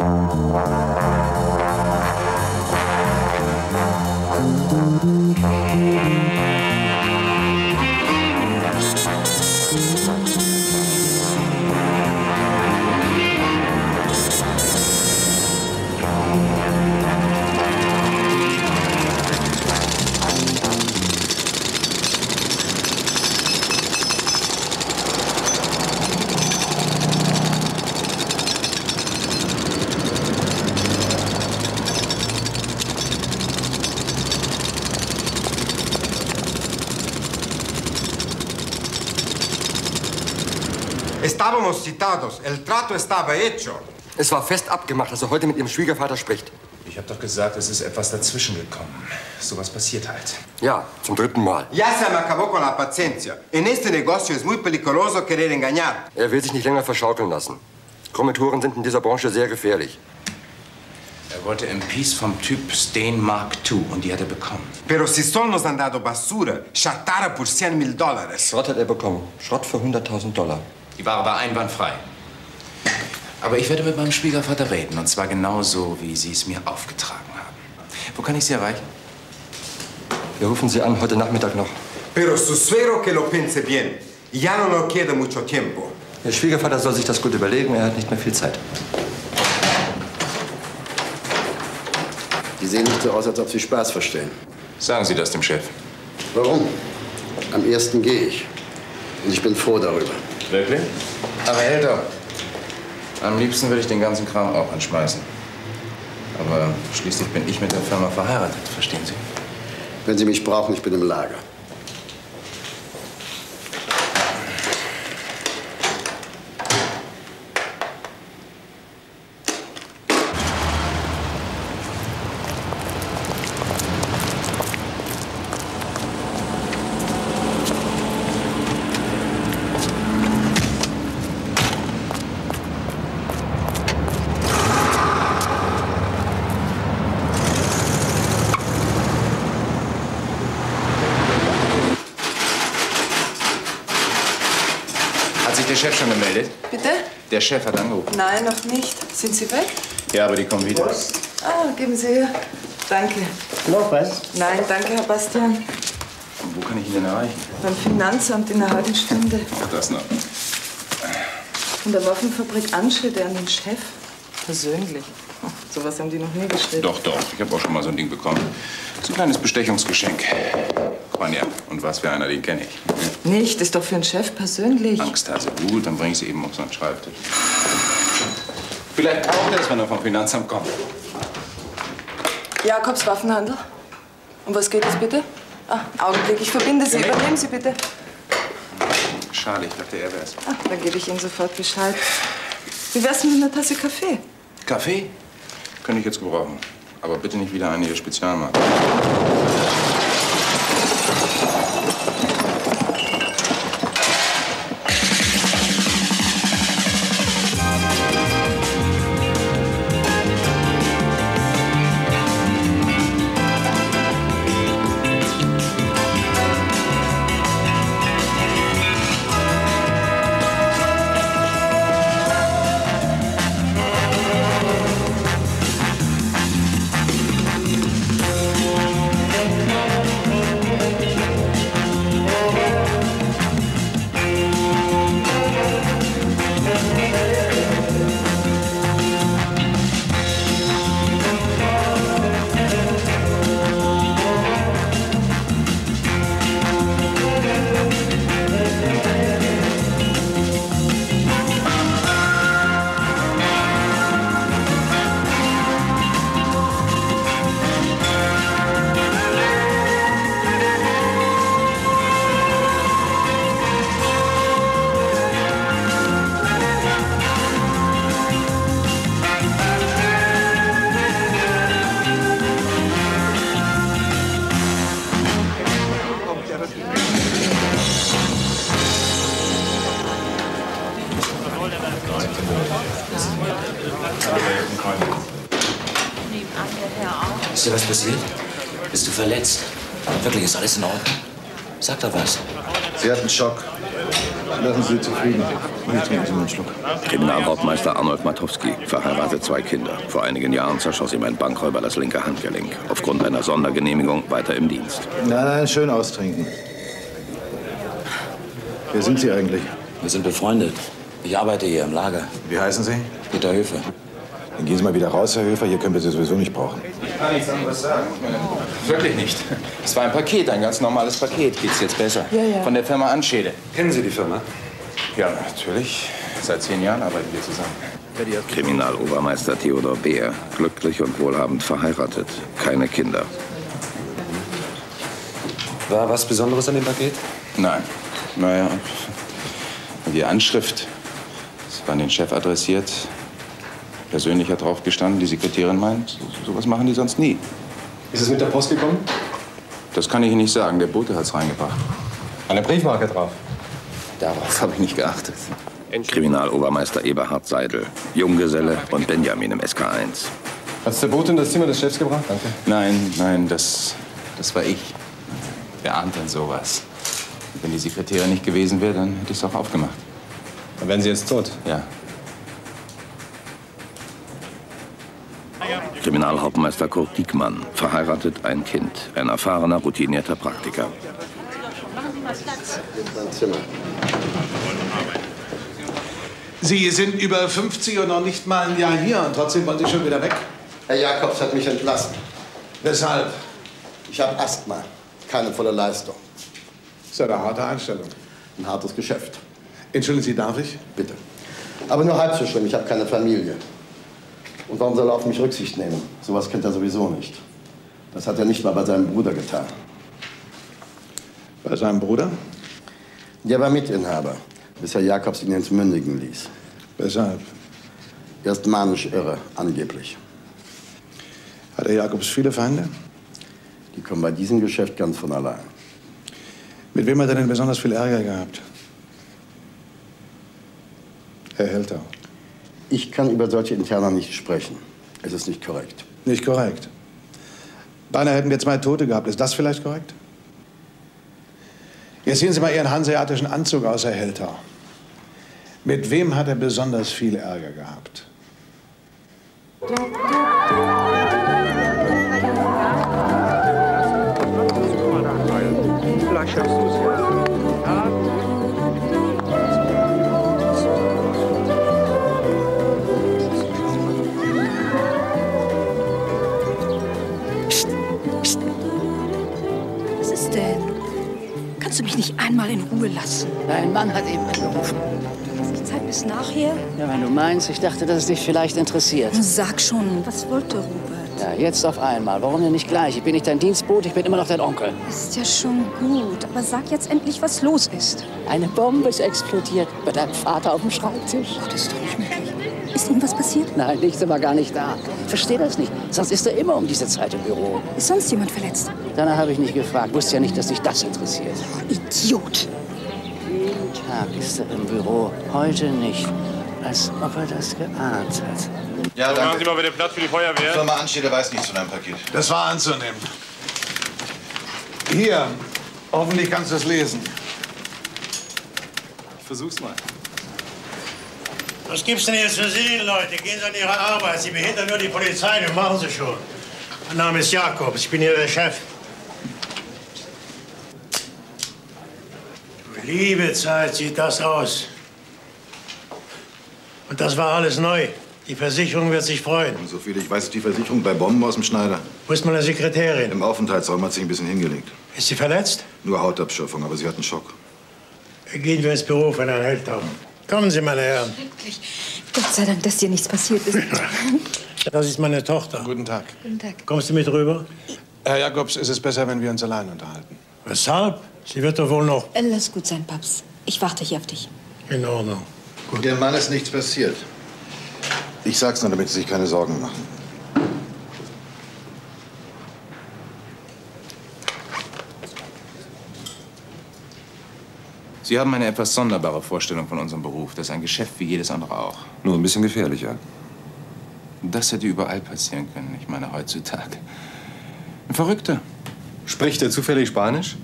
Thank you. Trato estaba hecho. Es war fest abgemacht, dass er heute mit Ihrem Schwiegervater spricht. Ich habe doch gesagt, es ist etwas dazwischen gekommen. Sowas passiert halt. Ja, zum dritten Mal. Ya se me acabó con la paciencia. En este negocio es muy peligroso querer engañar. Er will sich nicht länger verschaukeln lassen. Kommentatoren sind in dieser Branche sehr gefährlich. Er wollte MPs vom Typ Stain Mark II und die hat er bekommen. Pero si solo nos han dado basura, chatarra por 100 mil dólares. Schrott hat er bekommen. Schrott für 100.000 Dollar. Die Ware war einwandfrei. Aber ich werde mit meinem Schwiegervater reden. Und zwar genauso, wie Sie es mir aufgetragen haben. Wo kann ich Sie erreichen? Wir rufen Sie an, heute Nachmittag noch. Pero su suegro que lo piense bien. Ya no nos queda mucho tiempo. Ihr Schwiegervater soll sich das gut überlegen, er hat nicht mehr viel Zeit. Die sehen nicht so aus, als ob Sie Spaß verstehen. Sagen Sie das dem Chef. Warum? Am ersten gehe ich. Und ich bin froh darüber. Wirklich? Aber Herr Elter, am liebsten würde ich den ganzen Kram auch anschmeißen. Aber schließlich bin ich mit der Firma verheiratet, verstehen Sie? Wenn Sie mich brauchen, ich bin im Lager. Hat sich der Chef schon gemeldet? Bitte? Der Chef hat angerufen. Nein, noch nicht. Sind Sie weg? Ja, aber die kommen wieder. Ah, geben Sie her. Danke. Noch was? Nein, danke, Herr Bastian. Und wo kann ich ihn denn erreichen? Beim Finanzamt in einer halben Stunde. Ach, das noch. Von der Waffenfabrik Ansche, der an den Chef. Persönlich. Sowas haben die noch nie geschrieben. Doch, doch. Ich habe auch schon mal so ein Ding bekommen. Ist ein kleines Bestechungsgeschenk. Ronja, und was für einer, den kenne ich. Nicht, ist doch für einen Chef persönlich. Angsthase. Gut, dann bring ich sie eben auf so einen Schreibtisch. Vielleicht braucht er es, wenn er vom Finanzamt kommt. Jakobs Waffenhandel. Um was geht es bitte? Ah, Augenblick, ich verbinde Sie. Übernehmen Sie bitte. Schade, ich dachte, er wär's. Ah, dann gebe ich Ihnen sofort Bescheid. Wie wär's mit einer Tasse Kaffee? Kaffee? Könnte ich jetzt gebrauchen. Aber bitte nicht wieder eine Ihrer Spezialmarken. Zwei Kinder. Vor einigen Jahren zerschoss ihm ein Bankräuber das linke Handgelenk. Aufgrund einer Sondergenehmigung weiter im Dienst. Nein, nein, schön austrinken. Wer sind Sie eigentlich? Wir sind befreundet. Ich arbeite hier im Lager. Wie heißen Sie? Peter Höfer. Dann gehen Sie mal wieder raus, Herr Höfer. Hier können wir Sie sowieso nicht brauchen. Ich kann nichts anderes sagen. Wirklich nicht. Es war ein Paket, ein ganz normales Paket. Geht's jetzt besser? Ja, ja. Von der Firma Anschede. Kennen Sie die Firma? Ja, natürlich. Seit zehn Jahren arbeiten wir zusammen. Kriminalobermeister Theodor Beer, glücklich und wohlhabend verheiratet, keine Kinder. War was Besonderes an dem Paket? Nein. Naja, die Anschrift, es war an den Chef adressiert. Persönlich hat drauf gestanden, die Sekretärin meint, so- sowas machen die sonst nie. Ist es mit der Post gekommen? Das kann ich Ihnen nicht sagen, der Bote hat's reingebracht. Eine Briefmarke drauf. Darauf habe ich nicht geachtet. Kriminalobermeister Eberhard Seidel, Junggeselle und Benjamin im SK1. Hat's der Bote in das Zimmer des Chefs gebracht? Danke. Nein, nein, das, das war ich. Wer ahnt denn sowas? Wenn die Sekretärin nicht gewesen wäre, dann hätte ich es auch aufgemacht. Dann wären Sie jetzt tot. Ja. Kriminalhauptmeister Kurt Diekmann, verheiratet, ein Kind, ein erfahrener, routinierter Praktiker. Mein Zimmer. Sie sind über 50 und noch nicht mal ein Jahr hier und trotzdem wollen Sie schon wieder weg? Herr Jakobs hat mich entlassen. Weshalb? Ich habe Asthma. Keine volle Leistung. Das ist ja eine harte Einstellung. Ein hartes Geschäft. Entschuldigen Sie, darf ich? Bitte. Aber nur halb so schlimm. Ich habe keine Familie. Und warum soll er auf mich Rücksicht nehmen? Sowas kennt er sowieso nicht. Das hat er nicht mal bei seinem Bruder getan. Bei seinem Bruder? Der war Mitinhaber, bis Herr Jakobs ihn entmündigen ließ. Weshalb? Er ist manisch irre, angeblich. Hat Herr Jakobs viele Feinde? Die kommen bei diesem Geschäft ganz von allein. Mit wem hat er denn besonders viel Ärger gehabt? Herr Helter. Ich kann über solche Interna nicht sprechen. Es ist nicht korrekt. Nicht korrekt. Beinahe hätten wir zwei Tote gehabt. Ist das vielleicht korrekt? Jetzt sehen Sie mal Ihren hanseatischen Anzug aus, Herr Helter. Mit wem hat er besonders viel Ärger gehabt? Was ist denn? Kannst du mich nicht einmal in Ruhe lassen? Dein Mann hat eben angerufen. Bis nachher? Ja, wenn du meinst, ich dachte, dass es dich vielleicht interessiert. Sag schon, was wollte Robert? Ja, jetzt auf einmal. Warum denn nicht gleich? Ich bin nicht dein Dienstbote, ich bin immer noch dein Onkel. Ist ja schon gut, aber sag jetzt endlich, was los ist. Eine Bombe ist explodiert bei deinem Vater auf dem Schreibtisch. Oh, das ist doch nicht möglich. Ist irgendwas passiert? Nein, liegt aber gar nicht da. Versteh das nicht. Sonst ist er immer um diese Zeit im Büro. Ist sonst jemand verletzt? Danach habe ich nicht gefragt. Wusste ja nicht, dass dich das interessiert. Idiot! Jeden Tag ist er im Büro. Heute nicht. Als ob er das geahnt hat. Ja, Machen Sie mal bitte Platz für die Feuerwehr. Firma Anstede weiß nichts von deinem Paket. Das war anzunehmen. Hier, hoffentlich kannst du es lesen. Ich versuch's mal. Was gibt's denn jetzt für Sie, Leute? Gehen Sie an Ihre Arbeit. Sie behindern nur die Polizei. Das machen Sie schon. Mein Name ist Jakob. Ich bin hier der Chef. Liebe Zeit sieht das aus. Und das war alles neu. Die Versicherung wird sich freuen. So viel ich weiß, ist die Versicherung bei Bomben aus dem Schneider. Wo ist meine Sekretärin? Im Aufenthaltsraum hat sich ein bisschen hingelegt. Ist sie verletzt? Nur Hautabschürfung, aber sie hat einen Schock. Gehen wir ins Büro von Herrn Heldau. Kommen Sie, meine Herren. Gott sei Dank, dass dir nichts passiert ist. Das ist meine Tochter. Guten Tag. Guten Tag. Kommst du mit rüber? Herr Jakobs, ist es besser, wenn wir uns allein unterhalten? Weshalb? Sie wird doch wohl noch. Äh, Lass gut sein, Paps. Ich warte hier auf dich. In Ordnung. Dem Mann ist nichts passiert. Ich sag's nur, damit Sie sich keine Sorgen machen. Sie haben eine etwas sonderbare Vorstellung von unserem Beruf. Das ist ein Geschäft wie jedes andere auch. Nur ein bisschen gefährlicher. Das hätte überall passieren können, ich meine heutzutage. Ein Verrückter. Spricht er zufällig Spanisch?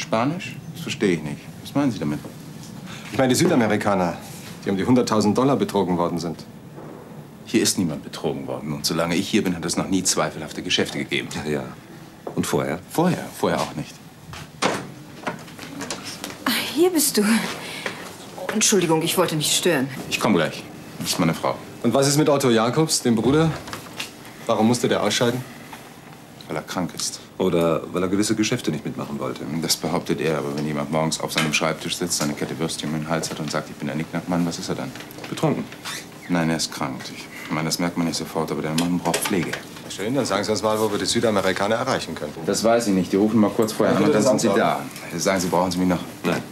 Spanisch? Das verstehe ich nicht. Was meinen Sie damit? Ich meine, die Südamerikaner, die um die 100.000 Dollar betrogen worden sind. Hier ist niemand betrogen worden. Und solange ich hier bin, hat es noch nie zweifelhafte Geschäfte gegeben. Ja, ja. Und vorher? Vorher, vorher auch nicht. Ah, Hier bist du. Entschuldigung, ich wollte nicht stören. Ich komme gleich. Das ist meine Frau. Und was ist mit Otto Jakobs, dem Bruder? Warum musste der ausscheiden? Weil er krank ist. Oder weil er gewisse Geschäfte nicht mitmachen wollte. Das behauptet er, aber wenn jemand morgens auf seinem Schreibtisch sitzt, eine Kette Würstchen um den Hals hat und sagt, ich bin der Nicknackmann, was ist er dann? Betrunken? Nein, er ist krank. Ich meine, das merkt man nicht sofort, aber der Mann braucht Pflege. Schön, dann sagen Sie uns mal, wo wir die Südamerikaner erreichen könnten. Das weiß ich nicht. Die rufen mal kurz vorher Ja, an und dann sind das sie da. Sagen Sie, brauchen Sie mich noch? Nein.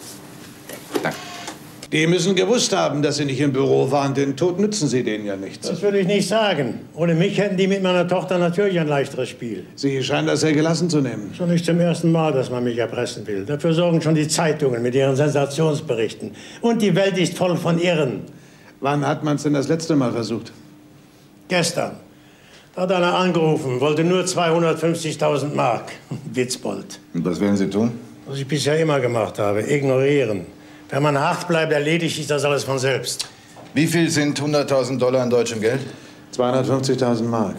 Die müssen gewusst haben, dass Sie nicht im Büro waren, denn Tod nützen Sie denen ja nichts. Das würde ich nicht sagen. Ohne mich hätten die mit meiner Tochter natürlich ein leichteres Spiel. Sie scheinen das sehr gelassen zu nehmen. Schon nicht zum ersten Mal, dass man mich erpressen will. Dafür sorgen schon die Zeitungen mit ihren Sensationsberichten. Und die Welt ist voll von Irren. Wann hat man es denn das letzte Mal versucht? Gestern. Da hat einer angerufen, wollte nur 250.000 Mark. Witzbold. Und was werden Sie tun? Was ich bisher immer gemacht habe, ignorieren. Wenn man hart bleibt, erledigt sich das alles von selbst. Wie viel sind 100.000 Dollar in deutschem Geld? 250.000 Mark.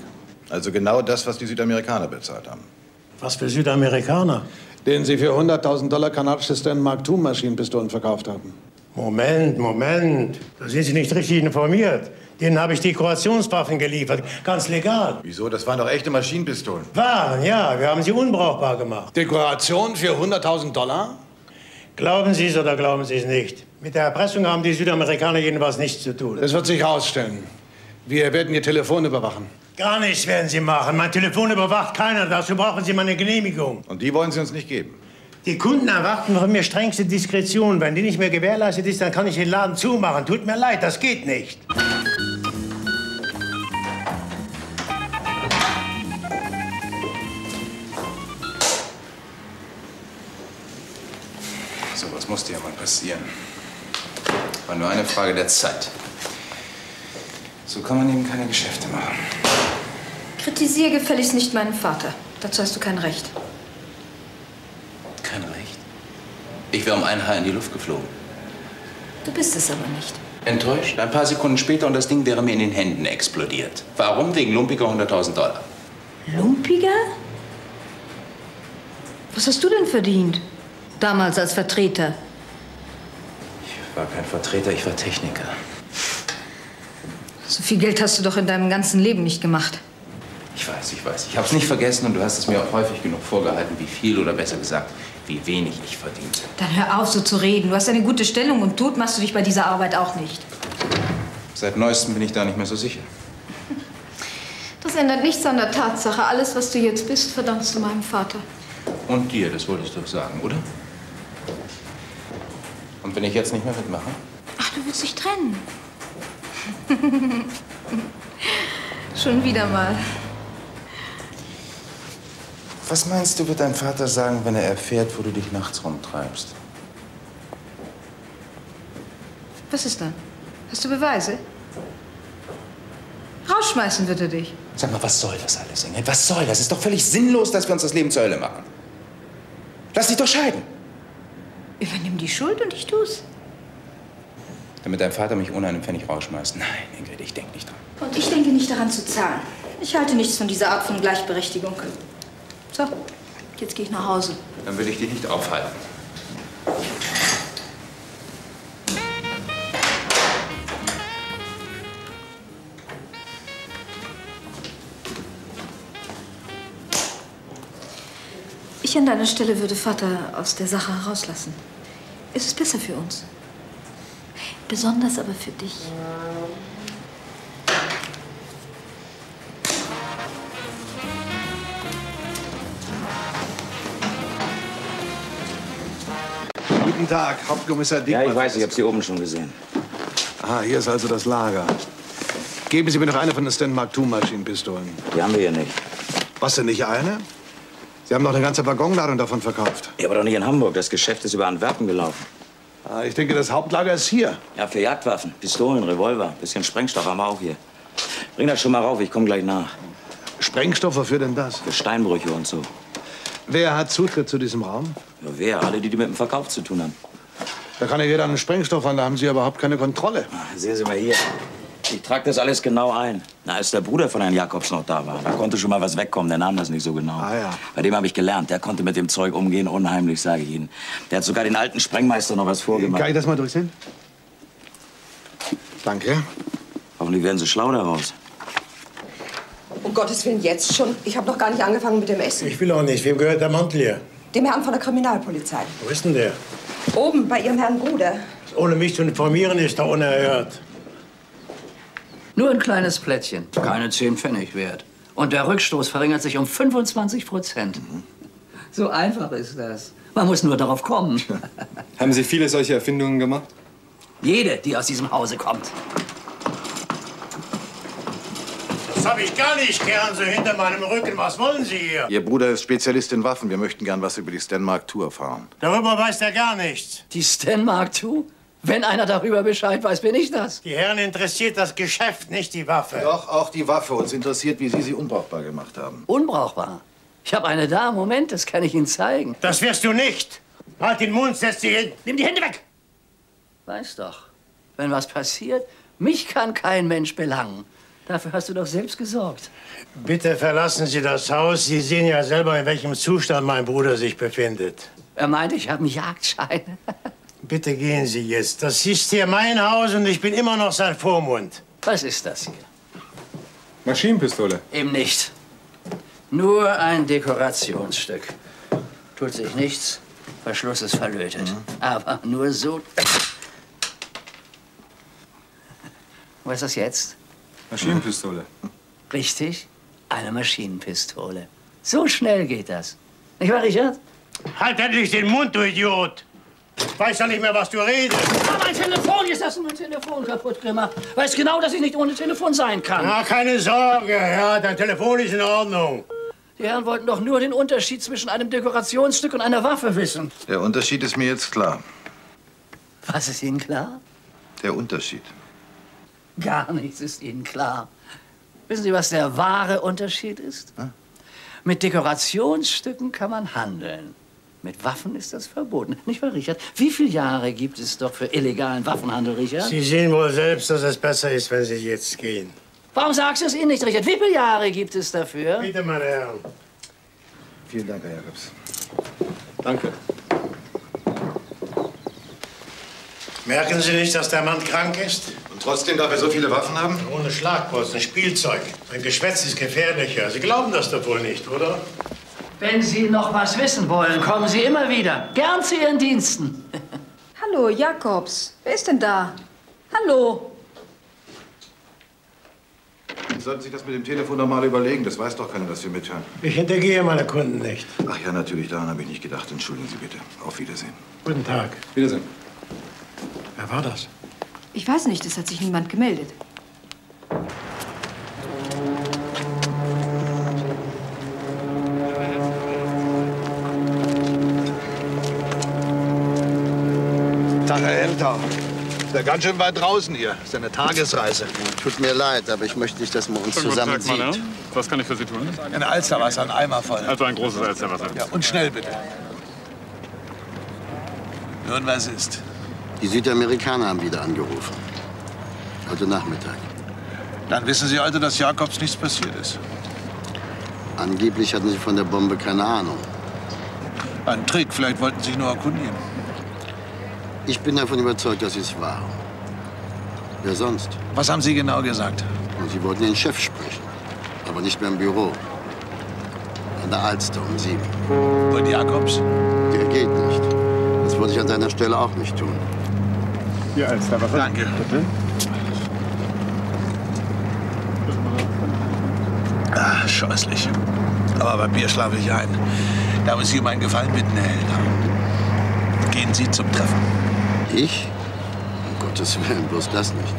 Also genau das, was die Südamerikaner bezahlt haben. Was für Südamerikaner? Den Sie für 100.000 Dollar kanadische Stanmark II Maschinenpistolen verkauft haben. Moment, Moment. Da sind Sie nicht richtig informiert. Denen habe ich Dekorationswaffen geliefert. Ganz legal. Wieso? Das waren doch echte Maschinenpistolen. Waren, ja. Wir haben sie unbrauchbar gemacht. Dekoration für 100.000 Dollar? Glauben Sie es oder glauben Sie es nicht? Mit der Erpressung haben die Südamerikaner jedenfalls nichts zu tun. Das wird sich herausstellen. Wir werden Ihr Telefon überwachen. Gar nichts werden Sie machen. Mein Telefon überwacht keiner. Dazu brauchen Sie meine Genehmigung. Und die wollen Sie uns nicht geben. Die Kunden erwarten von mir strengste Diskretion. Wenn die nicht mehr gewährleistet ist, dann kann ich den Laden zumachen. Tut mir leid, das geht nicht. Musste ja mal passieren. War nur eine Frage der Zeit. So kann man eben keine Geschäfte machen. Kritisiere gefälligst nicht meinen Vater. Dazu hast du kein Recht. Kein Recht. Ich wäre um ein Haar in die Luft geflogen. Du bist es aber nicht. Enttäuscht? Ein paar Sekunden später und das Ding wäre mir in den Händen explodiert. Warum? Wegen lumpiger 100.000 Dollar. Lumpiger? Was hast du denn verdient? Damals als Vertreter. Ich war kein Vertreter, ich war Techniker. So viel Geld hast du doch in deinem ganzen Leben nicht gemacht. Ich weiß, ich weiß. Ich habe es nicht vergessen und du hast es mir auch häufig genug vorgehalten, wie viel oder besser gesagt, wie wenig ich verdiente. Dann hör auf, so zu reden. Du hast eine gute Stellung und tot machst du dich bei dieser Arbeit auch nicht. Seit neuestem bin ich da nicht mehr so sicher. Das ändert nichts an der Tatsache. Alles, was du jetzt bist, verdammst du meinem Vater. Und dir, das wolltest du doch sagen, oder? Und wenn ich jetzt nicht mehr mitmache? Ach, du willst dich trennen. Schon wieder mal. Was meinst du, wird dein Vater sagen, wenn er erfährt, wo du dich nachts rumtreibst? Was ist da? Hast du Beweise? Rausschmeißen wird er dich. Sag mal, was soll das alles, Ingrid? Was soll das? Ist doch völlig sinnlos, dass wir uns das Leben zur Hölle machen. Lass dich doch scheiden. Übernimm die Schuld und ich tu's. Damit dein Vater mich ohne einen Pfennig rausschmeißt. Nein, Ingrid, ich denke nicht dran. Und ich denke nicht daran zu zahlen. Ich halte nichts von dieser Art von Gleichberechtigung. So, jetzt gehe ich nach Hause. Dann will ich dich nicht aufhalten. Ich an deiner Stelle würde Vater aus der Sache herauslassen. Es ist besser für uns. Besonders aber für dich. Guten Tag, Hauptkommissar Ja, Diekmann. ich weiß, ich habe Sie oben schon gesehen. Ah, hier ist also das Lager. Geben Sie mir noch eine von den Stanmark II Maschinenpistolen. Die haben wir hier nicht. Was denn, nicht eine? Sie haben doch eine ganze Waggonladung davon verkauft. Ja, aber doch nicht in Hamburg. Das Geschäft ist über Antwerpen gelaufen. Ah, ich denke, das Hauptlager ist hier. Ja, für Jagdwaffen, Pistolen, Revolver, bisschen Sprengstoff haben wir auch hier. Bring das schon mal rauf, ich komme gleich nach. Sprengstoff, wofür denn das? Für Steinbrüche und so. Wer hat Zutritt zu diesem Raum? Ja, wer? Alle, die, die mit dem Verkauf zu tun haben. Da kann ja jeder einen Sprengstoff an, da haben Sie überhaupt keine Kontrolle. Sehen Sie mal hier. Ich trage das alles genau ein. Na, als der Bruder von Herrn Jakobs noch da war, da konnte schon mal was wegkommen. Der nahm das nicht so genau. Ah, ja. Bei dem habe ich gelernt. Der konnte mit dem Zeug umgehen, unheimlich, sage ich Ihnen. Der hat sogar den alten Sprengmeister noch was vorgemacht. Kann ich das mal durchsehen? Danke. Hoffentlich werden Sie schlau daraus. Um Gottes Willen, jetzt schon. Ich habe noch gar nicht angefangen mit dem Essen. Ich will auch nicht. Wem gehört der Mantel hier? Dem Herrn von der Kriminalpolizei. Wo ist denn der? Oben bei Ihrem Herrn Bruder. Ohne mich zu informieren, ist er unerhört. Nur ein kleines Plättchen, keine 10 Pfennig wert. Und der Rückstoß verringert sich um 25 Prozent. So einfach ist das. Man muss nur darauf kommen. Haben Sie viele solche Erfindungen gemacht? Jede, die aus diesem Hause kommt. Das habe ich gar nicht gern so hinter meinem Rücken. Was wollen Sie hier? Ihr Bruder ist Spezialist in Waffen. Wir möchten gern was über die Stenmark Tour erfahren. Darüber weiß der gar nichts. Die Stenmark Tour? Wenn einer darüber Bescheid weiß, bin ich das. Die Herren interessiert das Geschäft, nicht die Waffe. Doch, auch die Waffe. Uns interessiert, wie Sie sie unbrauchbar gemacht haben. Unbrauchbar. Ich habe eine da. Moment, das kann ich Ihnen zeigen. Das wirst du nicht. Halt den Mund, setz dich hin. Nimm die Hände weg. Weiß doch, wenn was passiert, mich kann kein Mensch belangen. Dafür hast du doch selbst gesorgt. Bitte verlassen Sie das Haus. Sie sehen ja selber, in welchem Zustand mein Bruder sich befindet. Er meinte, ich habe einen Jagdschein. Bitte gehen Sie jetzt. Das ist hier mein Haus und ich bin immer noch sein Vormund. Was ist das hier? Maschinenpistole. Eben nicht. Nur ein Dekorationsstück. Tut sich nichts, Verschluss ist verlötet. Aber nur so. Was ist das jetzt? Maschinenpistole. Richtig, eine Maschinenpistole. So schnell geht das. Nicht wahr, Richard? Halt endlich den Mund, du Idiot! Weiß ja nicht mehr, was du redest. Ah, mein Telefon, jetzt hast du mein Telefon kaputt gemacht. Weiß genau, dass ich nicht ohne Telefon sein kann. Na, keine Sorge, ja, dein Telefon ist in Ordnung. Die Herren wollten doch nur den Unterschied zwischen einem Dekorationsstück und einer Waffe wissen. Der Unterschied ist mir jetzt klar. Was ist Ihnen klar? Der Unterschied. Gar nichts ist Ihnen klar. Wissen Sie, was der wahre Unterschied ist? Mit Dekorationsstücken kann man handeln. Mit Waffen ist das verboten. Nicht wahr, Richard? Wie viele Jahre gibt es doch für illegalen Waffenhandel, Richard? Sie sehen wohl selbst, dass es besser ist, wenn Sie jetzt gehen. Warum sagst du es Ihnen nicht, Richard? Wie viele Jahre gibt es dafür? Bitte, meine Herren. Vielen Dank, Herr Jakobs. Danke. Merken Sie nicht, dass der Mann krank ist? Und trotzdem darf er so viele Waffen haben? Ohne Schlagpost, ein Spielzeug. Ein Geschwätz ist gefährlicher. Sie glauben das doch wohl nicht, oder? Wenn Sie noch was wissen wollen, kommen Sie immer wieder. Gern zu Ihren Diensten. Hallo, Jakobs. Wer ist denn da? Hallo. Sie sollten sich das mit dem Telefon noch mal überlegen. Das weiß doch keiner, dass wir mithören. Ich hintergehe meine Kunden nicht. Ach ja, natürlich, daran habe ich nicht gedacht. Entschuldigen Sie bitte. Auf Wiedersehen. Guten Tag. Wiedersehen. Wer war das? Ich weiß nicht, es hat sich niemand gemeldet. Tag, Herr Elter. Ist ja ganz schön weit draußen hier. Ist ja eine Tagesreise. Tut mir leid, aber ich möchte nicht, dass man uns zusammen sieht. Was kann ich für Sie tun? Ein Alsterwasser, ein Eimer voll. Also ein großes Alsterwasser. Ja, und schnell bitte. Nun, was ist? Die Südamerikaner haben wieder angerufen. Heute Nachmittag. Dann wissen Sie also, dass Jakobs nichts passiert ist. Angeblich hatten sie von der Bombe keine Ahnung. Ein Trick, vielleicht wollten Sie sich nur erkundigen. Ich bin davon überzeugt, dass es war. Wer sonst? Was haben Sie genau gesagt? Sie wollten den Chef sprechen. Aber nicht mehr im Büro. An der Alster um sieben. Und Jakobs? Der geht nicht. Das würde ich an deiner Stelle auch nicht tun. Hier, Alsterwasser. Danke. Bitte. Ah, scheußlich. Aber bei Bier schlafe ich ein. Da muss ich um einen Gefallen bitten, Herr Helder. Gehen Sie zum Treffen. Ich? Um Gottes Willen, bloß das nicht.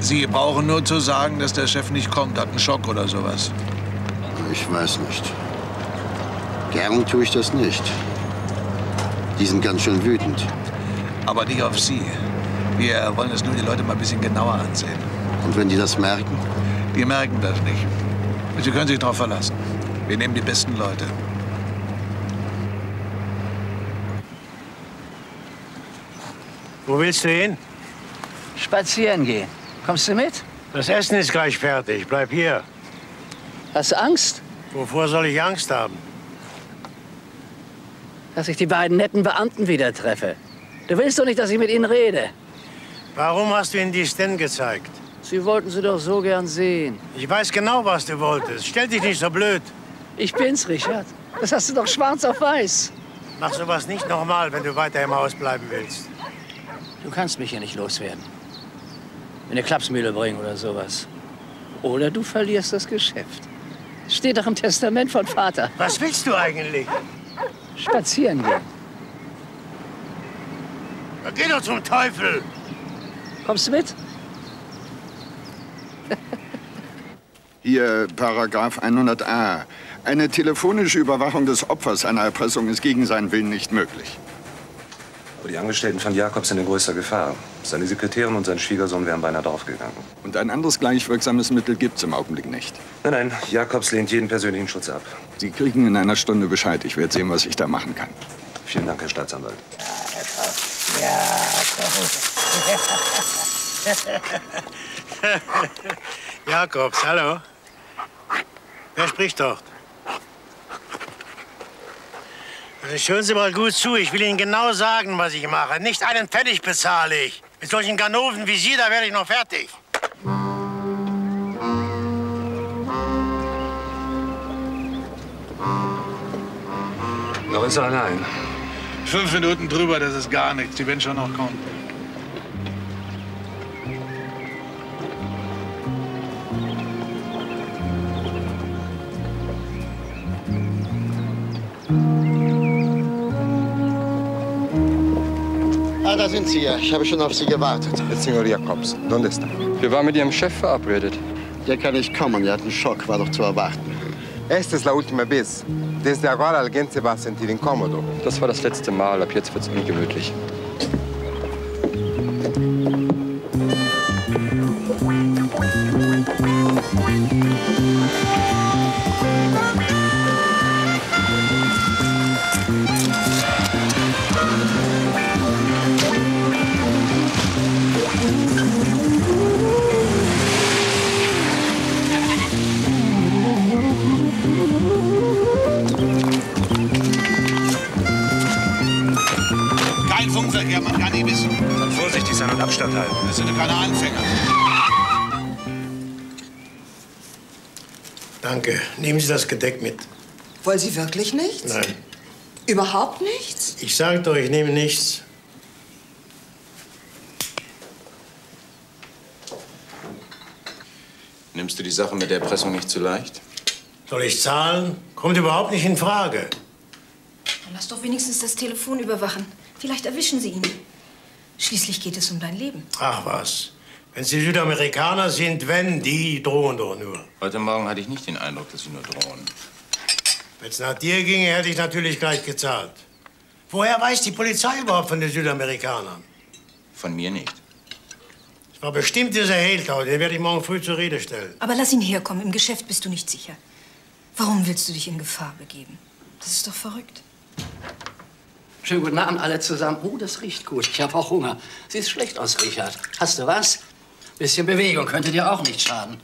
Sie brauchen nur zu sagen, dass der Chef nicht kommt, hat einen Schock oder sowas. Ich weiß nicht. Gern tue ich das nicht. Die sind ganz schön wütend. Aber nicht auf Sie. Wir wollen es nur die Leute mal ein bisschen genauer ansehen. Und wenn die das merken? Die merken das nicht. Sie können sich darauf verlassen. Wir nehmen die besten Leute. Wo willst du hin? Spazieren gehen. Kommst du mit? Das Essen ist gleich fertig. Bleib hier. Hast du Angst? Wovor soll ich Angst haben? Dass ich die beiden netten Beamten wieder treffe. Du willst doch nicht, dass ich mit ihnen rede. Warum hast du ihnen die Sten gezeigt? Sie wollten sie doch so gern sehen. Ich weiß genau, was du wolltest. Stell dich nicht so blöd. Ich bin's, Richard. Das hast du doch schwarz auf weiß. Mach sowas nicht nochmal, wenn du weiter im Haus bleiben willst. Du kannst mich hier nicht loswerden. In eine Klapsmühle bringen oder sowas. Oder du verlierst das Geschäft. Steht doch im Testament von Vater. Was willst du eigentlich? Spazieren gehen. Na, geh doch zum Teufel! Kommst du mit? Hier, Paragraph 100a. Eine telefonische Überwachung des Opfers einer Erpressung ist gegen seinen Willen nicht möglich. Aber die Angestellten von Jakobs sind in größter Gefahr. Seine Sekretärin und sein Schwiegersohn wären beinahe draufgegangen. Und ein anderes gleichwirksames Mittel gibt's im Augenblick nicht. Nein, nein, Jakobs lehnt jeden persönlichen Schutz ab. Sie kriegen in einer Stunde Bescheid. Ich werde sehen, was ich da machen kann. Vielen Dank, Herr Staatsanwalt. Jakobs, hallo. Wer spricht dort? Also hören Sie mal gut zu. Ich will Ihnen genau sagen, was ich mache. Nicht einen Pfennig bezahle ich. Mit solchen Ganoven wie Sie, da werde ich noch fertig. Noch ist er allein. Fünf Minuten drüber, das ist gar nichts. Die werden schon noch kommen. Ah, da sind Sie ja. Ich habe schon auf Sie gewartet. El Signor Jacobs, ¿dónde está? Wir waren mit Ihrem Chef verabredet. Der kann nicht kommen. Der hat einen Schock. War doch zu erwarten. Esta es la última vez. Desde agora alguien se va a sentir incómodo. Das war das letzte Mal. Ab jetzt wird's ungemütlich. Sie das Gedeck mit. Wollen Sie wirklich nichts? Nein. Überhaupt nichts? Ich sage doch, ich nehme nichts. Nimmst du die Sache mit der Erpressung nicht zu leicht? Soll ich zahlen? Kommt überhaupt nicht in Frage. Dann lass doch wenigstens das Telefon überwachen. Vielleicht erwischen sie ihn. Schließlich geht es um dein Leben. Ach was. Wenn Sie Südamerikaner sind, wenn, die drohen doch nur. Heute Morgen hatte ich nicht den Eindruck, dass sie nur drohen. Wenn es nach dir ginge, hätte ich natürlich gleich gezahlt. Woher weiß die Polizei überhaupt von den Südamerikanern? Von mir nicht. Es war bestimmt dieser Heldau, den werde ich morgen früh zur Rede stellen. Aber lass ihn herkommen. Im Geschäft bist du nicht sicher. Warum willst du dich in Gefahr begeben? Das ist doch verrückt. Schönen guten Abend alle zusammen. Oh, das riecht gut. Ich habe auch Hunger. Siehst schlecht aus, Richard. Hast du was? Bisschen Bewegung könnte dir auch nicht schaden.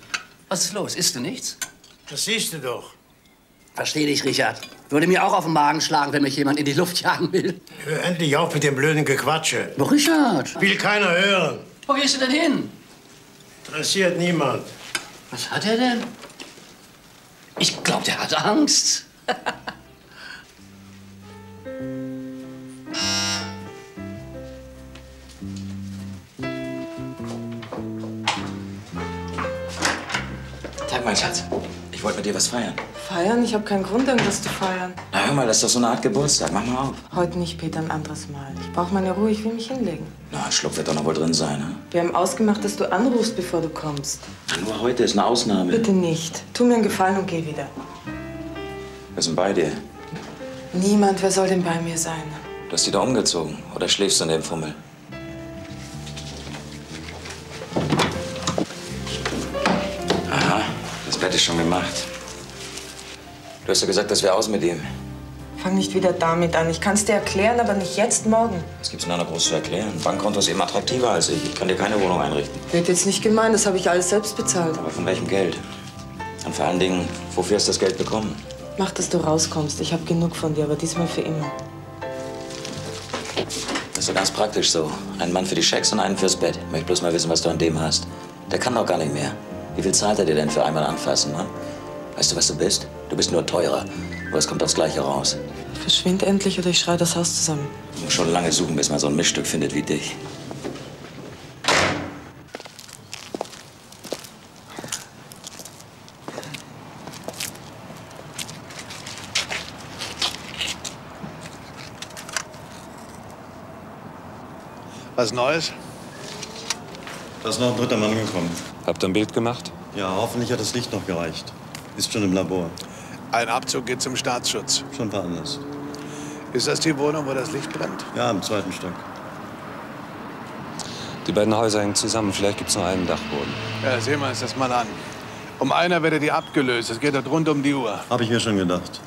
Was ist los? Isst du nichts? Das siehst du doch. Versteh dich, Richard. Würde mir auch auf den Magen schlagen, wenn mich jemand in die Luft jagen will. Hör endlich auf mit dem blöden Gequatsche. Oh, Richard. Will keiner hören. Wo gehst du denn hin? Interessiert niemand. Was hat er denn? Ich glaube, der hat Angst. Tag, mein Schatz. Ich wollte mit dir was feiern. Feiern? Ich habe keinen Grund, irgendwas zu feiern. Na, hör mal, das ist doch so eine Art Geburtstag. Mach mal auf. Heute nicht, Peter, ein anderes Mal. Ich brauche meine Ruhe, ich will mich hinlegen. Na, ein Schluck wird doch noch wohl drin sein, ne? Wir haben ausgemacht, dass du anrufst, bevor du kommst. Na, nur heute ist eine Ausnahme. Bitte nicht. Tu mir einen Gefallen und geh wieder. Wir sind bei dir. Niemand, wer soll denn bei mir sein? Du hast dich da umgezogen. Oder schläfst du in dem Fummel? Bett ist schon gemacht. Du hast ja gesagt, das wäre aus mit ihm. Fang nicht wieder damit an. Ich kann es dir erklären, aber nicht jetzt, morgen. Was gibt's denn da groß zu erklären? Bankkonto ist eben attraktiver als ich. Ich kann dir keine Wohnung einrichten. Wird jetzt nicht gemein, das habe ich alles selbst bezahlt. Aber von welchem Geld? Und vor allen Dingen, wofür hast du das Geld bekommen? Mach, dass du rauskommst. Ich habe genug von dir, aber diesmal für immer. Das ist so ganz praktisch so. Ein Mann für die Schecks und einen fürs Bett. Ich möchte bloß mal wissen, was du an dem hast. Der kann doch gar nicht mehr. Wie viel zahlt er dir denn für einmal anfassen, Mann? Weißt du, was du bist? Du bist nur teurer. Aber es kommt aufs Gleiche raus. Verschwind endlich oder ich schreie das Haus zusammen. Ich muss schon lange suchen, bis man so ein Mischstück findet wie dich. Was Neues? Da ist noch ein dritter Mann gekommen. Habt ihr ein Bild gemacht? Ja, hoffentlich hat das Licht noch gereicht. Ist schon im Labor. Ein Abzug geht zum Staatsschutz. Schon veranlasst. Ist das die Wohnung, wo das Licht brennt? Ja, im zweiten Stock. Die beiden Häuser hängen zusammen. Vielleicht gibt's nur einen Dachboden. Ja, sehen wir uns das mal an. Um einer werdet ihr abgelöst. Es geht dort rund um die Uhr. Habe ich mir schon gedacht.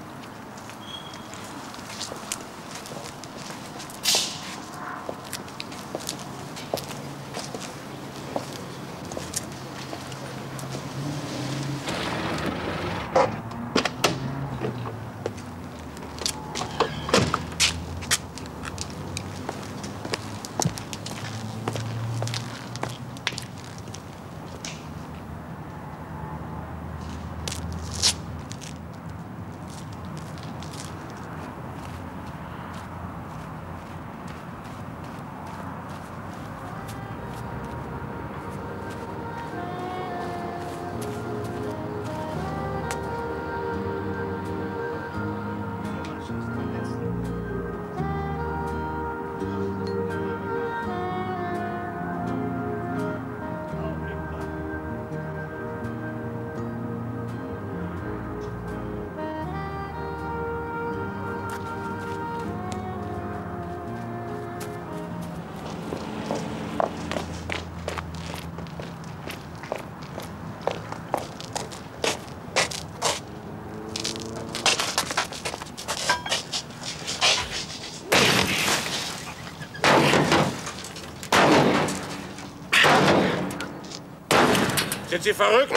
Sie verrückt?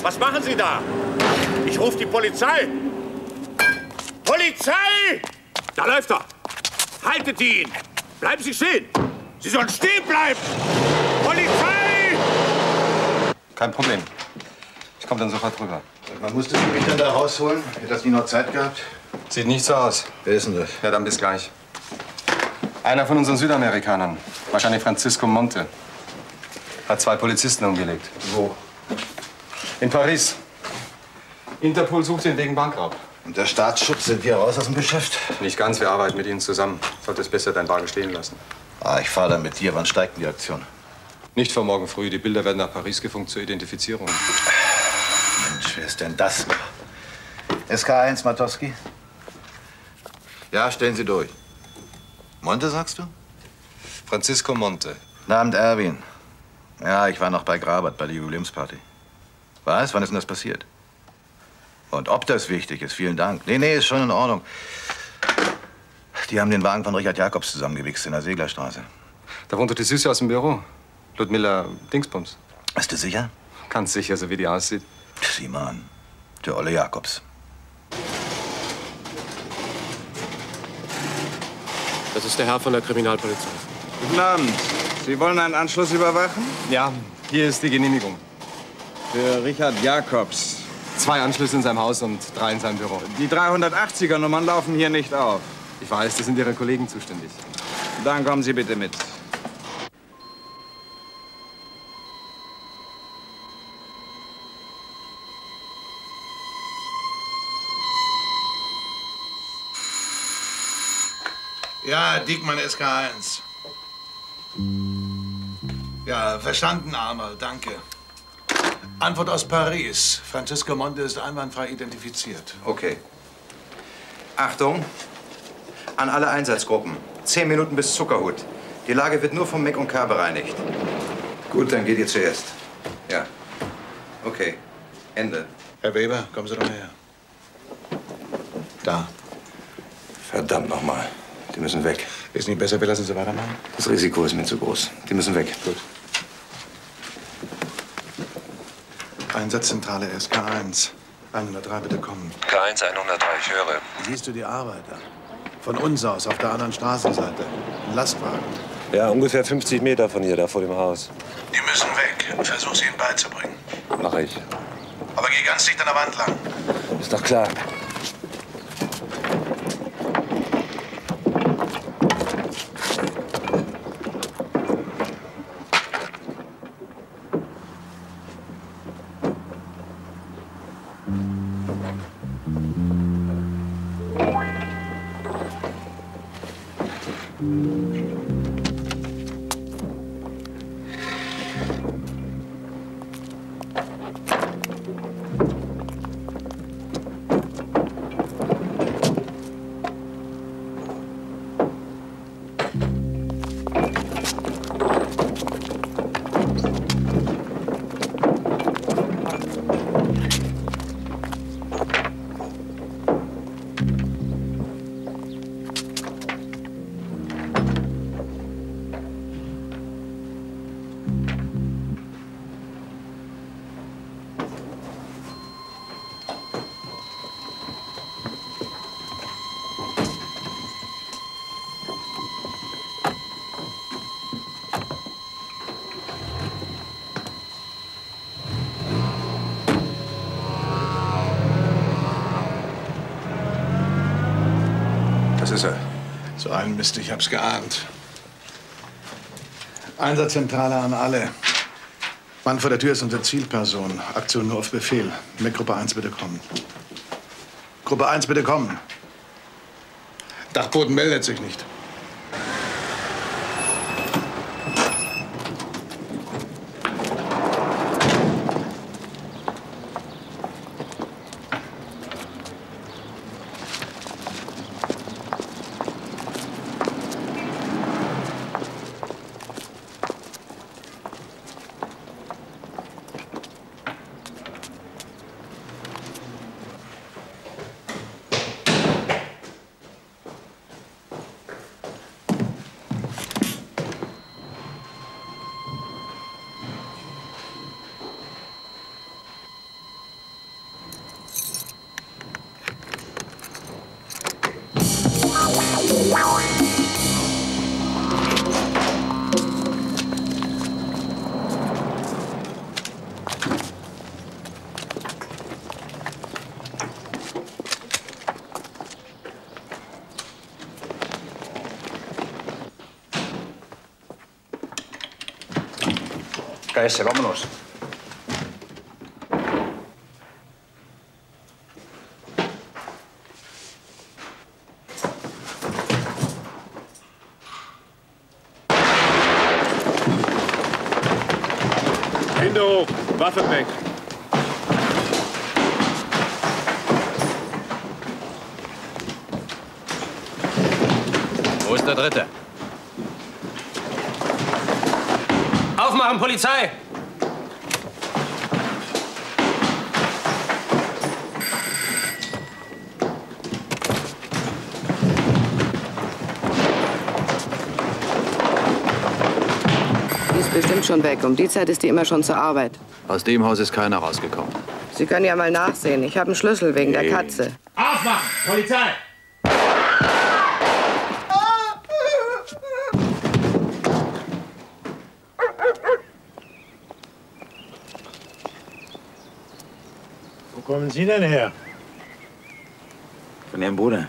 Was machen Sie da? Ich rufe die Polizei. Polizei! Da läuft er. Haltet ihn! Bleiben Sie stehen! Sie sollen stehen bleiben! Polizei! Kein Problem. Ich komme dann sofort rüber. Man musste Sie mich dann da rausholen? Hätte das nie noch Zeit gehabt? Sieht nicht so aus. Wer ist denn das? Ja, dann bis gleich. Einer von unseren Südamerikanern. Wahrscheinlich Francisco Monte. Hat zwei Polizisten umgelegt. Wo? In Paris. Interpol sucht ihn wegen Bankraub. Und der Staatsschutz sind wir raus aus dem Geschäft? Nicht ganz, wir arbeiten mit Ihnen zusammen. Solltest besser deinen Wagen stehen lassen. Ah, ich fahre dann mit dir. Wann steigt denn die Aktion? Nicht vor morgen früh. Die Bilder werden nach Paris gefunkt zur Identifizierung. Mensch, wer ist denn das? SK1 Matowski? Ja, stellen Sie durch. Monte, sagst du? Francisco Monte. Guten Abend, Erwin. Ja, ich war noch bei Grabert bei der Jubiläumsparty. Was? Wann ist denn das passiert? Und ob das wichtig ist, vielen Dank. Nee, nee, ist schon in Ordnung. Die haben den Wagen von Richard Jacobs zusammengewichst in der Seglerstraße. Da wohnt doch die Süße aus dem Büro. Ludmilla Dingsbums. Bist du sicher? Ganz sicher, so wie die aussieht. Sieh mal an. Der Olle Jacobs. Das ist der Herr von der Kriminalpolizei. Guten Abend. Sie wollen einen Anschluss überwachen? Ja, hier ist die Genehmigung. Für Richard Jacobs. Zwei Anschlüsse in seinem Haus und drei in seinem Büro. Die 380er Nummern laufen hier nicht auf. Ich weiß, das sind Ihre Kollegen zuständig. Dann kommen Sie bitte mit. Ja, Diekmann SK1. Ja, verstanden, Arnold, danke. Antwort aus Paris. Francisco Monte ist einwandfrei identifiziert. Okay. Achtung! An alle Einsatzgruppen. Zehn Minuten bis Zuckerhut. Die Lage wird nur vom Meck und K bereinigt. Gut, dann geht ihr zuerst. Ja. Okay. Ende. Herr Weber, kommen Sie doch her. Da. Verdammt nochmal. Die müssen weg. Ist nicht besser, wir lassen sie weitermachen? Das Risiko ist mir zu groß. Die müssen weg. Gut. Einsatzzentrale SK1. 103, bitte kommen. K1 103, ich höre. Siehst du die Arbeiter? Von uns aus, auf der anderen Straßenseite. Ein Lastwagen. Ja, ungefähr 50 Meter von hier, da vor dem Haus. Die müssen weg. Versuch sie ihnen beizubringen. Mach ich. Aber geh ganz dicht an der Wand lang. Ist doch klar. So ein Mist, ich hab's geahnt. Einsatzzentrale an alle. Mann vor der Tür ist unsere Zielperson. Aktion nur auf Befehl. Mit Gruppe 1 bitte kommen. Gruppe 1 bitte kommen. Dachboden meldet sich nicht. KS, vámonos. Hände hoch, Waffe weg. Wo ist der Dritte? Aufmachen, Polizei! Die ist bestimmt schon weg. Um die Zeit ist die immer schon zur Arbeit. Aus dem Haus ist keiner rausgekommen. Sie können ja mal nachsehen. Ich habe einen Schlüssel wegen der Nee. Katze. Aufmachen! Polizei! Kommen Sie denn her? Von Ihrem Bruder.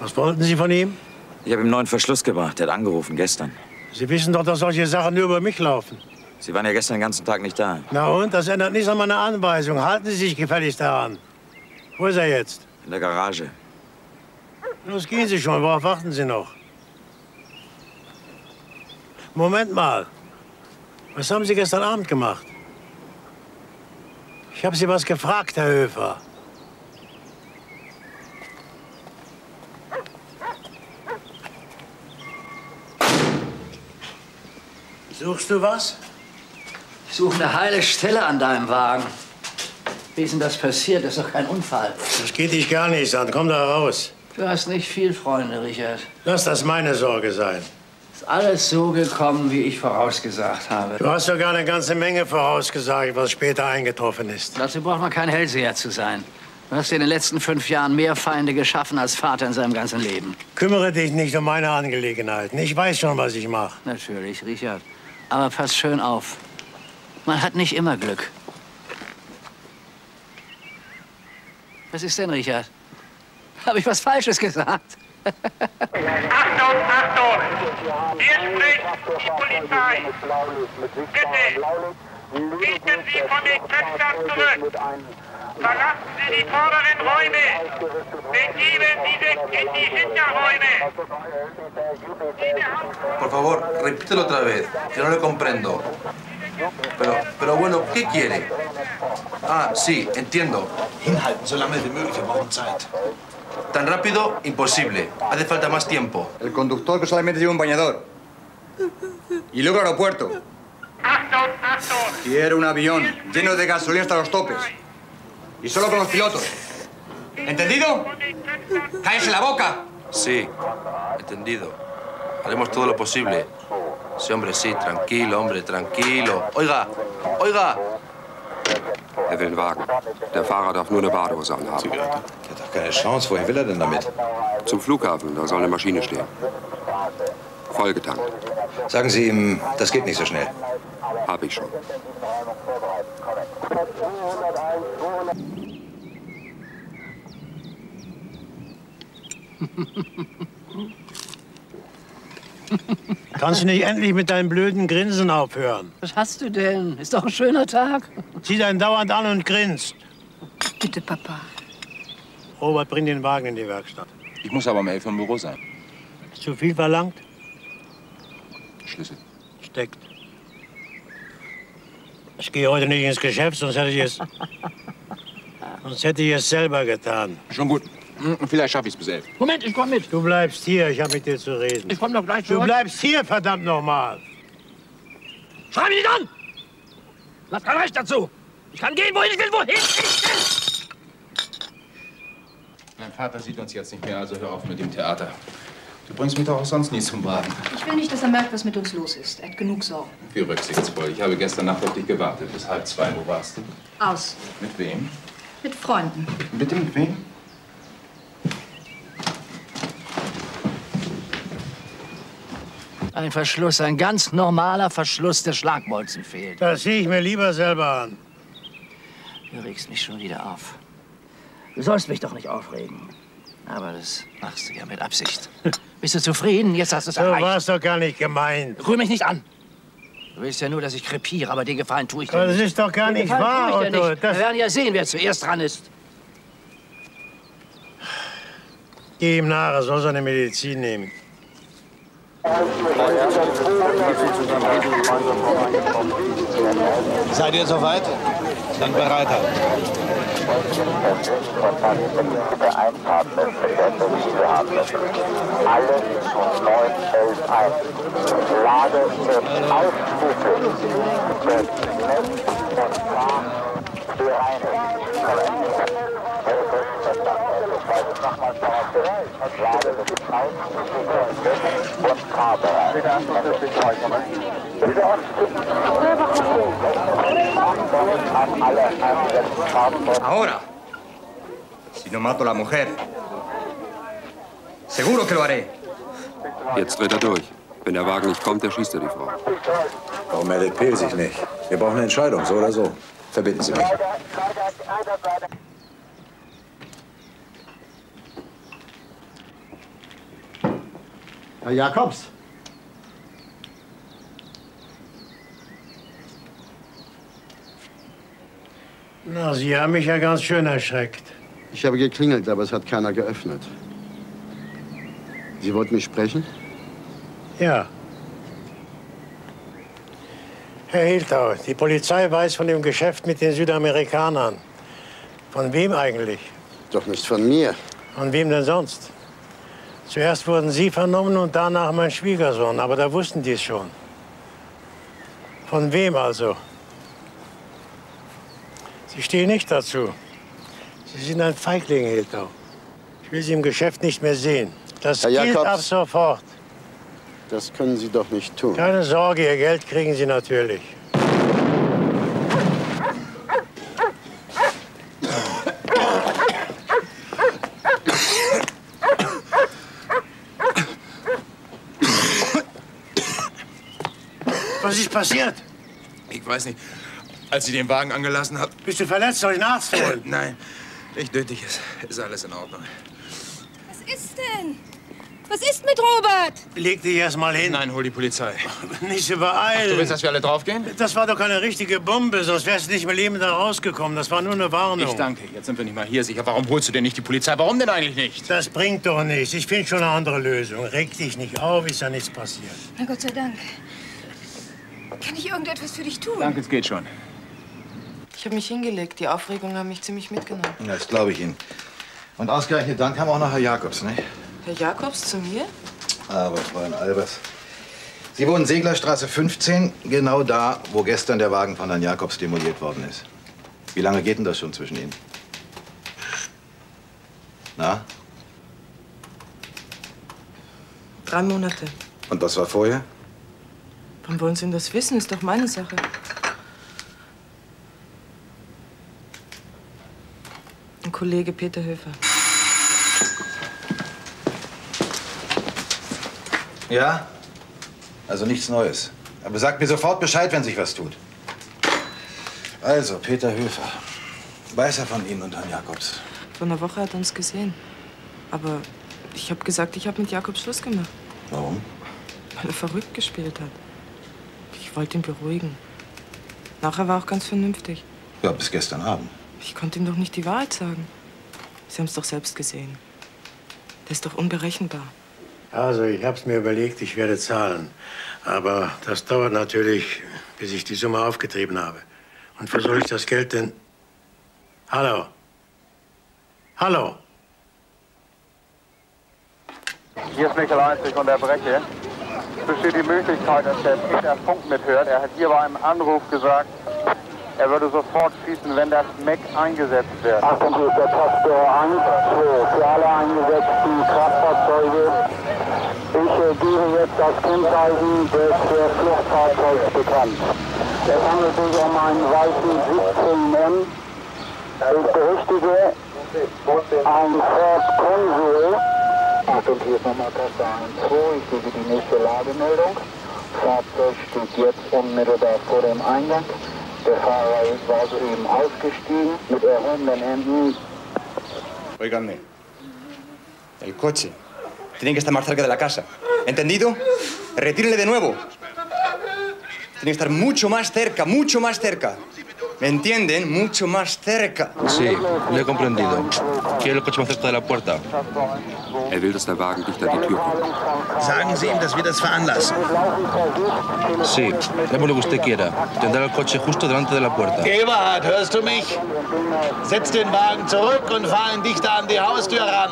Was wollten Sie von ihm? Ich habe ihm einen neuen Verschluss gebracht. Er hat angerufen gestern. Sie wissen doch, dass solche Sachen nur über mich laufen. Sie waren ja gestern den ganzen Tag nicht da. Na und? Das ändert nichts an meiner Anweisung. Halten Sie sich gefälligst daran. Wo ist er jetzt? In der Garage. Los, gehen Sie schon. Worauf warten Sie noch? Moment mal. Was haben Sie gestern Abend gemacht? Ich habe Sie was gefragt, Herr Höfer. Suchst du was? Ich suche eine heile Stelle an deinem Wagen. Wie ist denn das passiert? Das ist doch kein Unfall. Das geht dich gar nichts an. Komm da raus. Du hast nicht viel Freunde, Richard. Lass das meine Sorge sein. Ist alles so gekommen, wie ich vorausgesagt habe. Du hast sogar eine ganze Menge vorausgesagt, was später eingetroffen ist. Dazu braucht man kein Hellseher zu sein. Du hast dir in den letzten fünf Jahren mehr Feinde geschaffen als Vater in seinem ganzen Leben. Kümmere dich nicht um meine Angelegenheiten. Ich weiß schon, was ich mache. Natürlich, Richard. Aber pass schön auf. Man hat nicht immer Glück. Was ist denn, Richard? Habe ich was Falsches gesagt? Achtung, Achtung! Hier spricht die Polizei. Bitte, treten Sie von den Fenstern zurück. Verlassen Sie die vorderen Räume. Begeben Sie sich in die Hinterräume. Por favor, repítelo otra vez, que no lo comprendo. Pero, pero bueno, ¿qué quiere? Ah, sí, entiendo. Hinhalten, so lange wie möglich, wir brauchen Zeit. Tan rápido, imposible. Hace falta más tiempo. El conductor que solamente lleva un bañador. Y luego el aeropuerto. Quiero un avión lleno de gasolina hasta los topes. Y solo con los pilotos. ¿Entendido? ¡Cállese la boca! Sí, entendido. Haremos todo lo posible. Sí, hombre, sí, tranquilo, hombre, tranquilo. Oiga, oiga. Er will einen Wagen. Der Fahrer darf nur eine Badehose anhaben. Der hat doch keine Chance. Wohin will er denn damit? Zum Flughafen, da soll eine Maschine stehen. Vollgetankt. Sagen Sie ihm, das geht nicht so schnell. Hab ich schon. Kannst du nicht endlich mit deinem blöden Grinsen aufhören? Was hast du denn? Ist doch ein schöner Tag. Zieh deinen dauernd an und grinst. Bitte, Papa. Robert, bring den Wagen in die Werkstatt. Ich muss aber um elf im Büro sein. Zu viel verlangt? Schlüssel. Steckt. Ich gehe heute nicht ins Geschäft, sonst hätte ich es, sonst hätte ich es selber getan. Schon gut. Hm, Vielleicht schaffe ich es bis elf. Moment, ich komm mit. Du bleibst hier, ich habe mit dir zu reden. Ich komm doch gleich Du zurück. bleibst hier, verdammt nochmal. Schrei mich nicht an! Du hast kein Recht dazu. Ich kann gehen, wohin ich will, wohin ich will. Mein Vater sieht uns jetzt nicht mehr, also hör auf mit dem Theater. Du bringst mich doch auch sonst nie zum Wagen. Ich will nicht, dass er merkt, was mit uns los ist. Er hat genug Sorgen. Wie rücksichtsvoll. Ich habe gestern Nacht auf dich gewartet. Bis halb zwei. Wo warst du? Aus. Mit wem? Mit Freunden. Bitte mit wem? Ein Verschluss, ein ganz normaler Verschluss der Schlagbolzen fehlt. Das sehe ich mir lieber selber an. Du regst mich schon wieder auf. Du sollst mich doch nicht aufregen. Aber das machst du ja mit Absicht. Bist du zufrieden? Jetzt hast du es So erreicht. war es doch gar nicht gemeint. Rühr mich nicht an. Du willst ja nur, dass ich krepiere, aber den Gefallen tue ich dir nicht. das ist doch gar Den nicht Gefallen wahr, Otto. Nicht. Wir werden ja sehen, wer zuerst dran ist. Geh ihm nach, er soll seine Medizin nehmen. Seid ihr soweit? Dann bereit halten. Alle zu 911 Lage wird ausschließlich mit Netz und Fahr Ahora, si no mato a la mujer, seguro que lo haré. Jetzt dreht er durch. Wenn der Wagen nicht kommt, erschießt er die Frau. Warum meldet Pehl sich nicht? Wir brauchen eine Entscheidung, so oder so. Verbinden Sie mich. Herr Jakobs. Na, Sie haben mich ja ganz schön erschreckt. Ich habe geklingelt, aber es hat keiner geöffnet. Sie wollten mich sprechen? Ja. Herr Hiltau, die Polizei weiß von dem Geschäft mit den Südamerikanern. Von wem eigentlich? Doch nicht von mir. Von wem denn sonst? Zuerst wurden Sie vernommen und danach mein Schwiegersohn, aber da wussten die es schon. Von wem also? Sie stehen nicht dazu. Sie sind ein Feigling, Hiltau. Ich will Sie im Geschäft nicht mehr sehen. Das Herr gilt Jakobs. ab sofort. Das können Sie doch nicht tun. Keine Sorge, Ihr Geld kriegen Sie natürlich. Passiert? Ich weiß nicht. Als sie den Wagen angelassen hat. Bist du verletzt? Soll ich einen Arzt holen? Nein, nicht nötig. Ist, ist alles in Ordnung. Was ist denn? Was ist mit Robert? Leg dich erst mal hin. Nein, hol die Polizei. Nicht so beeilen. Du willst, dass wir alle draufgehen? Das war doch keine richtige Bombe, sonst wärst du nicht mehr lebend da rausgekommen. Das war nur eine Warnung. Ich danke. Jetzt sind wir nicht mal hier sicher. Warum holst du denn nicht die Polizei? Warum denn eigentlich nicht? Das bringt doch nichts. Ich finde schon eine andere Lösung. Reg dich nicht auf, ist ja nichts passiert. Na Gott sei Dank. Kann ich irgendetwas für dich tun? Danke, es geht schon. Ich habe mich hingelegt. Die Aufregung hat mich ziemlich mitgenommen. Das glaube ich Ihnen. Und ausgerechnet dann kam auch noch Herr Jakobs, ne? Herr Jakobs zu mir? Aber Fräulein Albers. Sie wohnen Seglerstraße 15, genau da, wo gestern der Wagen von Herrn Jakobs demoliert worden ist. Wie lange geht denn das schon zwischen Ihnen? Na? Drei Monate. Und was war vorher? Warum wollen Sie denn das wissen? Ist doch meine Sache. Ein Kollege Peter Höfer. Ja? Also nichts Neues. Aber sagt mir sofort Bescheid, wenn sich was tut. Also, Peter Höfer. Weiß er von Ihnen und Herrn Jakobs? Vor einer Woche hat er uns gesehen. Aber ich habe gesagt, ich habe mit Jakob Schluss gemacht, Warum? weil er verrückt gespielt hat. Ich wollte ihn beruhigen. Nachher war er auch ganz vernünftig. Ja, bis gestern Abend. Ich konnte ihm doch nicht die Wahrheit sagen. Sie haben es doch selbst gesehen. Der ist doch unberechenbar. Also, ich hab's mir überlegt, ich werde zahlen. Aber das dauert natürlich, bis ich die Summe aufgetrieben habe. Und wo soll ich das Geld denn... Hallo? Hallo? Hier ist Michael Eins, ich unterbreche. Es besteht die Möglichkeit, dass der Peter Funk mithört. Er hat hier bei einem Anruf gesagt, er würde sofort schießen, wenn das MEC eingesetzt wird. Achtung, ist der Pastor 1, 2, für alle eingesetzten Kraftfahrzeuge. Ich äh, gebe jetzt das Kennzeichen des äh, Fluchtfahrzeugs bekannt. Es handelt sich um einen weißen 17M. Ich berichtige, ein Ford Consul. Achtung, hier ist nochmal Kasse 1, 2. Ich gebe die nächste Lademeldung. Fahrzeug steht jetzt unmittelbar vor dem Eingang. Der Fahrer war soeben ausgestiegen mit erhobenen Händen. Óiganme. El coche. Tiene que estar más cerca de la casa. ¿Entendido? Retírenle de nuevo. Tiene que estar mucho más cerca, mucho más cerca. ¿Me entienden? Mucho más cerca. Sí, lo he comprendido. Quiero el coche más cerca de la puerta. Er will, dass der Wagen dicht an die Tür kommt. Sagen Sie ihm, dass wir das veranlassen. Sí, dame lo que usted quiera. Tendrá el coche justo delante de la puerta. Eberhard, hörst du mich? Setz den Wagen zurück und fahr ihn dichter an die Haustür ran.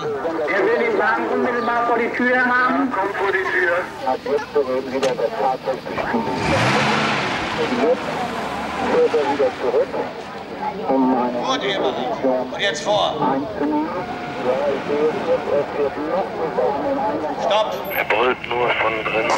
Er will den Wagen unmittelbar vor die Tür haben. Kommt vor die Tür. Ab jetzt soeben wieder das Fahrzeug bestiegen. Fährt er wieder zurück, um eine Gut, Eberhard. Und jetzt vor. einzunehmen. Er. Stopp! Er brüllt nur von drin,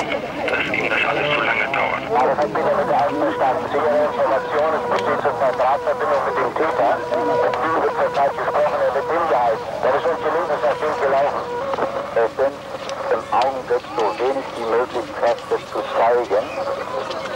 dass ihm das alles zu lange dauert. Hat wieder mit der einverstanden. Sichere Information, es besteht zurzeit Drahtverbindung mit dem Täter. Mit ihm wird zurzeit gesprochen, er wird hingehalten. Der ist uns gelingt, ist er schön gelaufen. Es sind im Augenblick so wenig wie möglich Kräfte zu zeigen.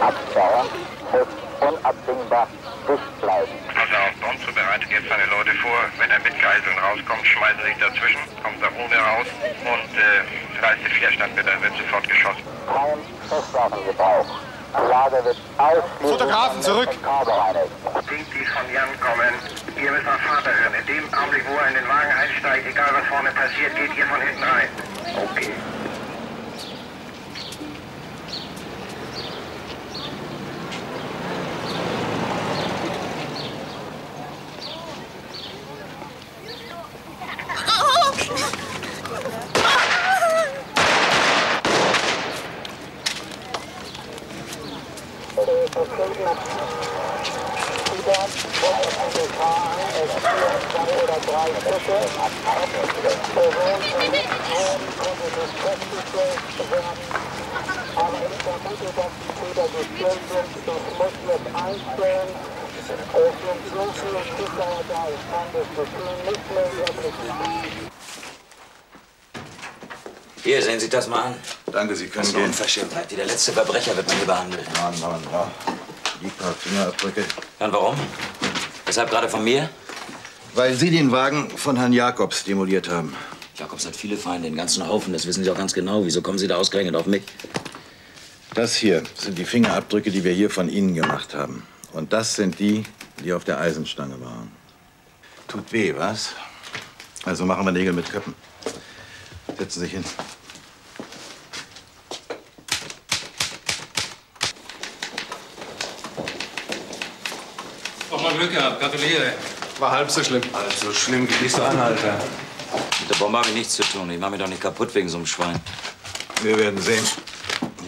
Abdauer muss unabdingbar dicht bleiben. Pass auf, Bonzo bereitet jetzt seine Leute vor. Wenn er mit Geiseln rauskommt, schmeißen sie sich dazwischen, kommt da ohne raus und äh, reißt die Vierstand mit, dann wird sofort geschossen. Kein Schusswaffengebrauch. Die Lage wird ausschließlich Fotografen, zurück! vorbereitet. Dinky von Jan kommen. Ihr müsst auf Vater hören. In dem Augenblick, wo er in den Wagen einsteigt, egal was vorne passiert, geht ihr von hinten rein. Okay. Das mal an. Danke, Sie können Das gehen. Unverschämtheit. Wie der letzte Verbrecher wird man hier behandelt. Mann, Mann, ja. Die paar Fingerabdrücke. Und warum? Weshalb gerade von mir? Weil Sie den Wagen von Herrn Jakobs demoliert haben. Jakobs hat viele Feinde, den ganzen Haufen. Das wissen Sie auch ganz genau. Wieso kommen Sie da ausgerechnet auf mich? Das hier sind die Fingerabdrücke, die wir hier von Ihnen gemacht haben. Und das sind die, die auf der Eisenstange waren. Tut weh, was? Also machen wir Nägel mit Köppen. Setzen Sie sich hin. Glück gehabt, gratuliere. War halb so schlimm. Halb so schlimm, geht nicht so an, Alter. Mit der Bombe habe ich nichts zu tun. Ich mache mich doch nicht kaputt wegen so einem Schwein. Wir werden sehen.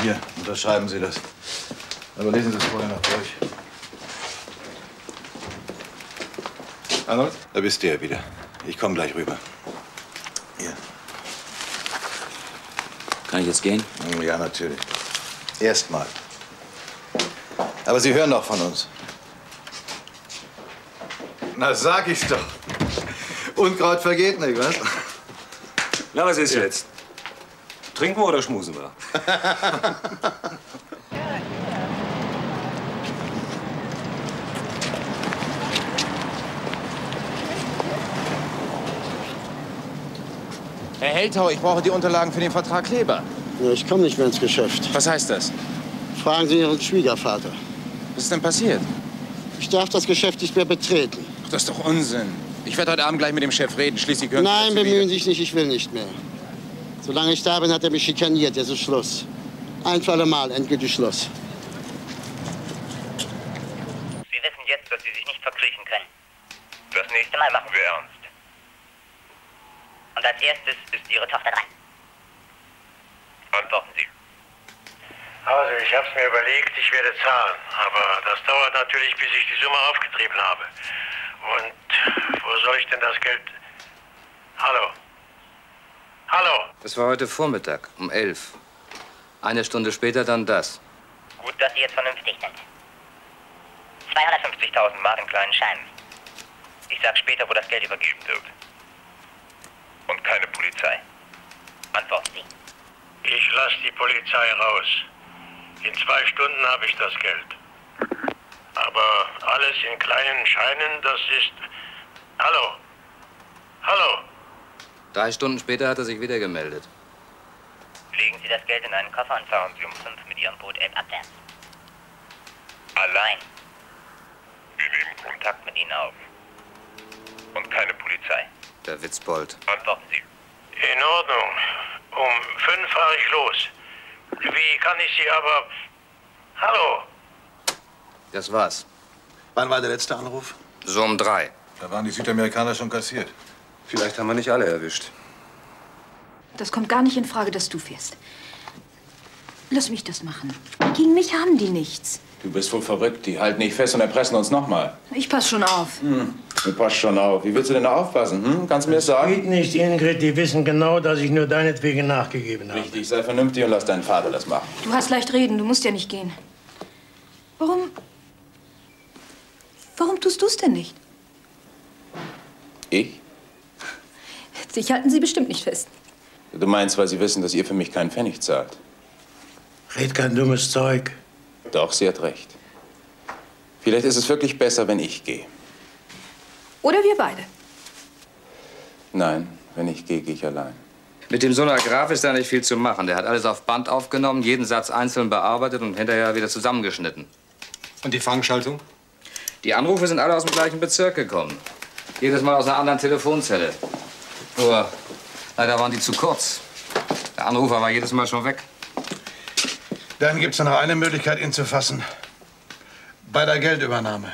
Hier, unterschreiben Sie das. Aber lesen Sie es vorher noch durch. Arnold? Da bist du ja wieder. Ich komme gleich rüber. Hier. Kann ich jetzt gehen? Ja, natürlich. Erstmal. Aber Sie hören doch von uns. Na, sag ich's doch. Unkraut vergeht nicht, was? Na, was ist jetzt? Trinken wir oder schmusen wir? Herr Heltau, ich brauche die Unterlagen für den Vertrag Kleber. Ja, ich komme nicht mehr ins Geschäft. Was heißt das? Fragen Sie Ihren Schwiegervater. Was ist denn passiert? Ich darf das Geschäft nicht mehr betreten. Das ist doch Unsinn. Ich werde heute Abend gleich mit dem Chef reden. Schließlich Sie Nein, bemühen Sie sich nicht, ich will nicht mehr. Solange ich da bin, hat er mich schikaniert. Jetzt ist Schluss. Ein für alle Mal, endgültig Schluss. Sie wissen jetzt, dass Sie sich nicht verkriechen können. Das nächste Mal machen wir ernst. Und als erstes ist Ihre Tochter dran. Antworten Sie. Also, ich hab's mir überlegt, ich werde zahlen. Aber das dauert natürlich, bis ich die Summe aufgetrieben habe. Und wo soll ich denn das Geld... Hallo? Hallo? Das war heute Vormittag um elf. Eine Stunde später dann das. Gut, dass Sie jetzt vernünftig sind. 250.000 Mark in kleinen Scheinen. Ich sag später, wo das Geld übergeben wird. Und keine Polizei. Antworten Sie. Ich lasse die Polizei raus. In zwei Stunden habe ich das Geld. Aber alles in kleinen Scheinen, das ist... Hallo? Hallo? Drei Stunden später hat er sich wieder gemeldet. Legen Sie das Geld in einen Koffer und fahren Sie um fünf mit Ihrem Boot elbabwärts. Allein. Wir nehmen Kontakt mit Ihnen auf. Und keine Polizei. Der Witzbold. Antworten Sie. In Ordnung. Um fünf fahre ich los. Wie kann ich Sie aber... Hallo? Das war's. Wann war der letzte Anruf? So um drei. Da waren die Südamerikaner schon kassiert. Vielleicht haben wir nicht alle erwischt. Das kommt gar nicht in Frage, dass du fährst. Lass mich das machen. Gegen mich haben die nichts. Du bist wohl verrückt. Die halten nicht fest und erpressen uns nochmal. Ich pass schon auf. Hm, du passt schon auf. Wie willst du denn da aufpassen? Hm? Kannst du mir das sagen? Geht nicht, Ingrid. Die wissen genau, dass ich nur deinetwegen nachgegeben habe. Richtig, sei vernünftig und lass deinen Vater das machen. Du hast leicht reden, du musst ja nicht gehen. Warum. Warum tust du es denn nicht? Ich? Sich halten sie bestimmt nicht fest. Du meinst, weil sie wissen, dass ihr für mich keinen Pfennig zahlt. Red kein dummes Zeug. Doch, sie hat recht. Vielleicht ist es wirklich besser, wenn ich gehe. Oder wir beide. Nein, wenn ich gehe, gehe ich allein. Mit dem Sonograph ist da nicht viel zu machen. Der hat alles auf Band aufgenommen, jeden Satz einzeln bearbeitet und hinterher wieder zusammengeschnitten. Und die Fangschaltung? Die Anrufe sind alle aus dem gleichen Bezirk gekommen. Jedes Mal aus einer anderen Telefonzelle. Nur, leider waren die zu kurz. Der Anrufer war jedes Mal schon weg. Dann gibt es noch eine Möglichkeit, ihn zu fassen. Bei der Geldübernahme.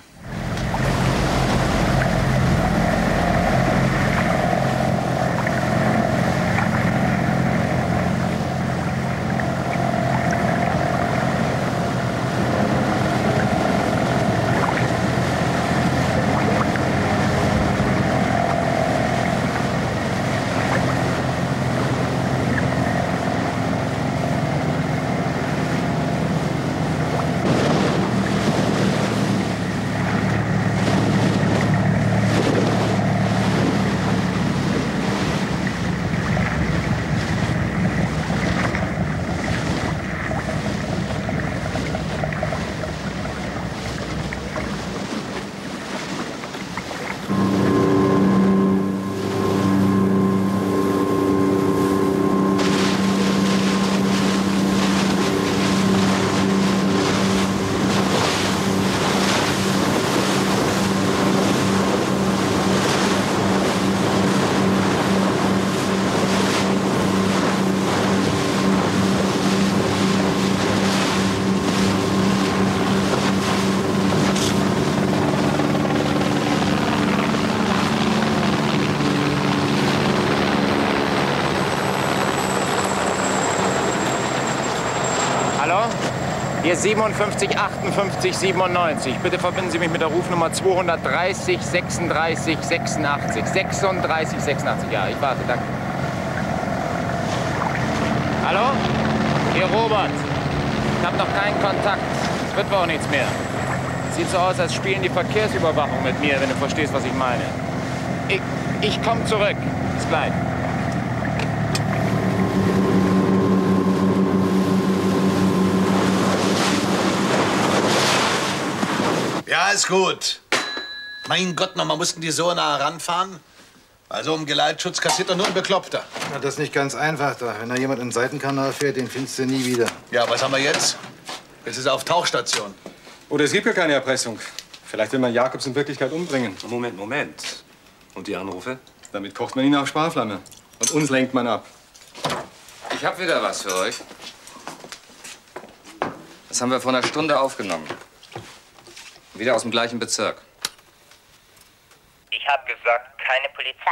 Hier 57 58 97. Bitte verbinden Sie mich mit der Rufnummer 230 36 86. 36 86. Ja, ich warte, danke. Hallo? Hier Robert. Ich habe noch keinen Kontakt. Es wird wohl auch nichts mehr. Sieht so aus, als spielen die Verkehrsüberwachung mit mir, wenn du verstehst, was ich meine. Ich, ich komme zurück. Bis gleich. Ja, ist gut. Mein Gott, noch mal mussten die so nah ranfahren? Also um Geleitschutz kassiert doch nur ein Bekloppter. Na, das ist nicht ganz einfach da. Wenn da jemand in den Seitenkanal fährt, den findest du nie wieder. Ja, was haben wir jetzt? Jetzt ist er auf Tauchstation. Oder es gibt ja keine Erpressung. Vielleicht will man Jakobs in Wirklichkeit umbringen. Moment, Moment. Und die Anrufe? Damit kocht man ihn auf Sparflamme. Und uns lenkt man ab. Ich habe wieder was für euch. Das haben wir vor einer Stunde aufgenommen. Wieder aus dem gleichen Bezirk. Ich habe gesagt, keine Polizei.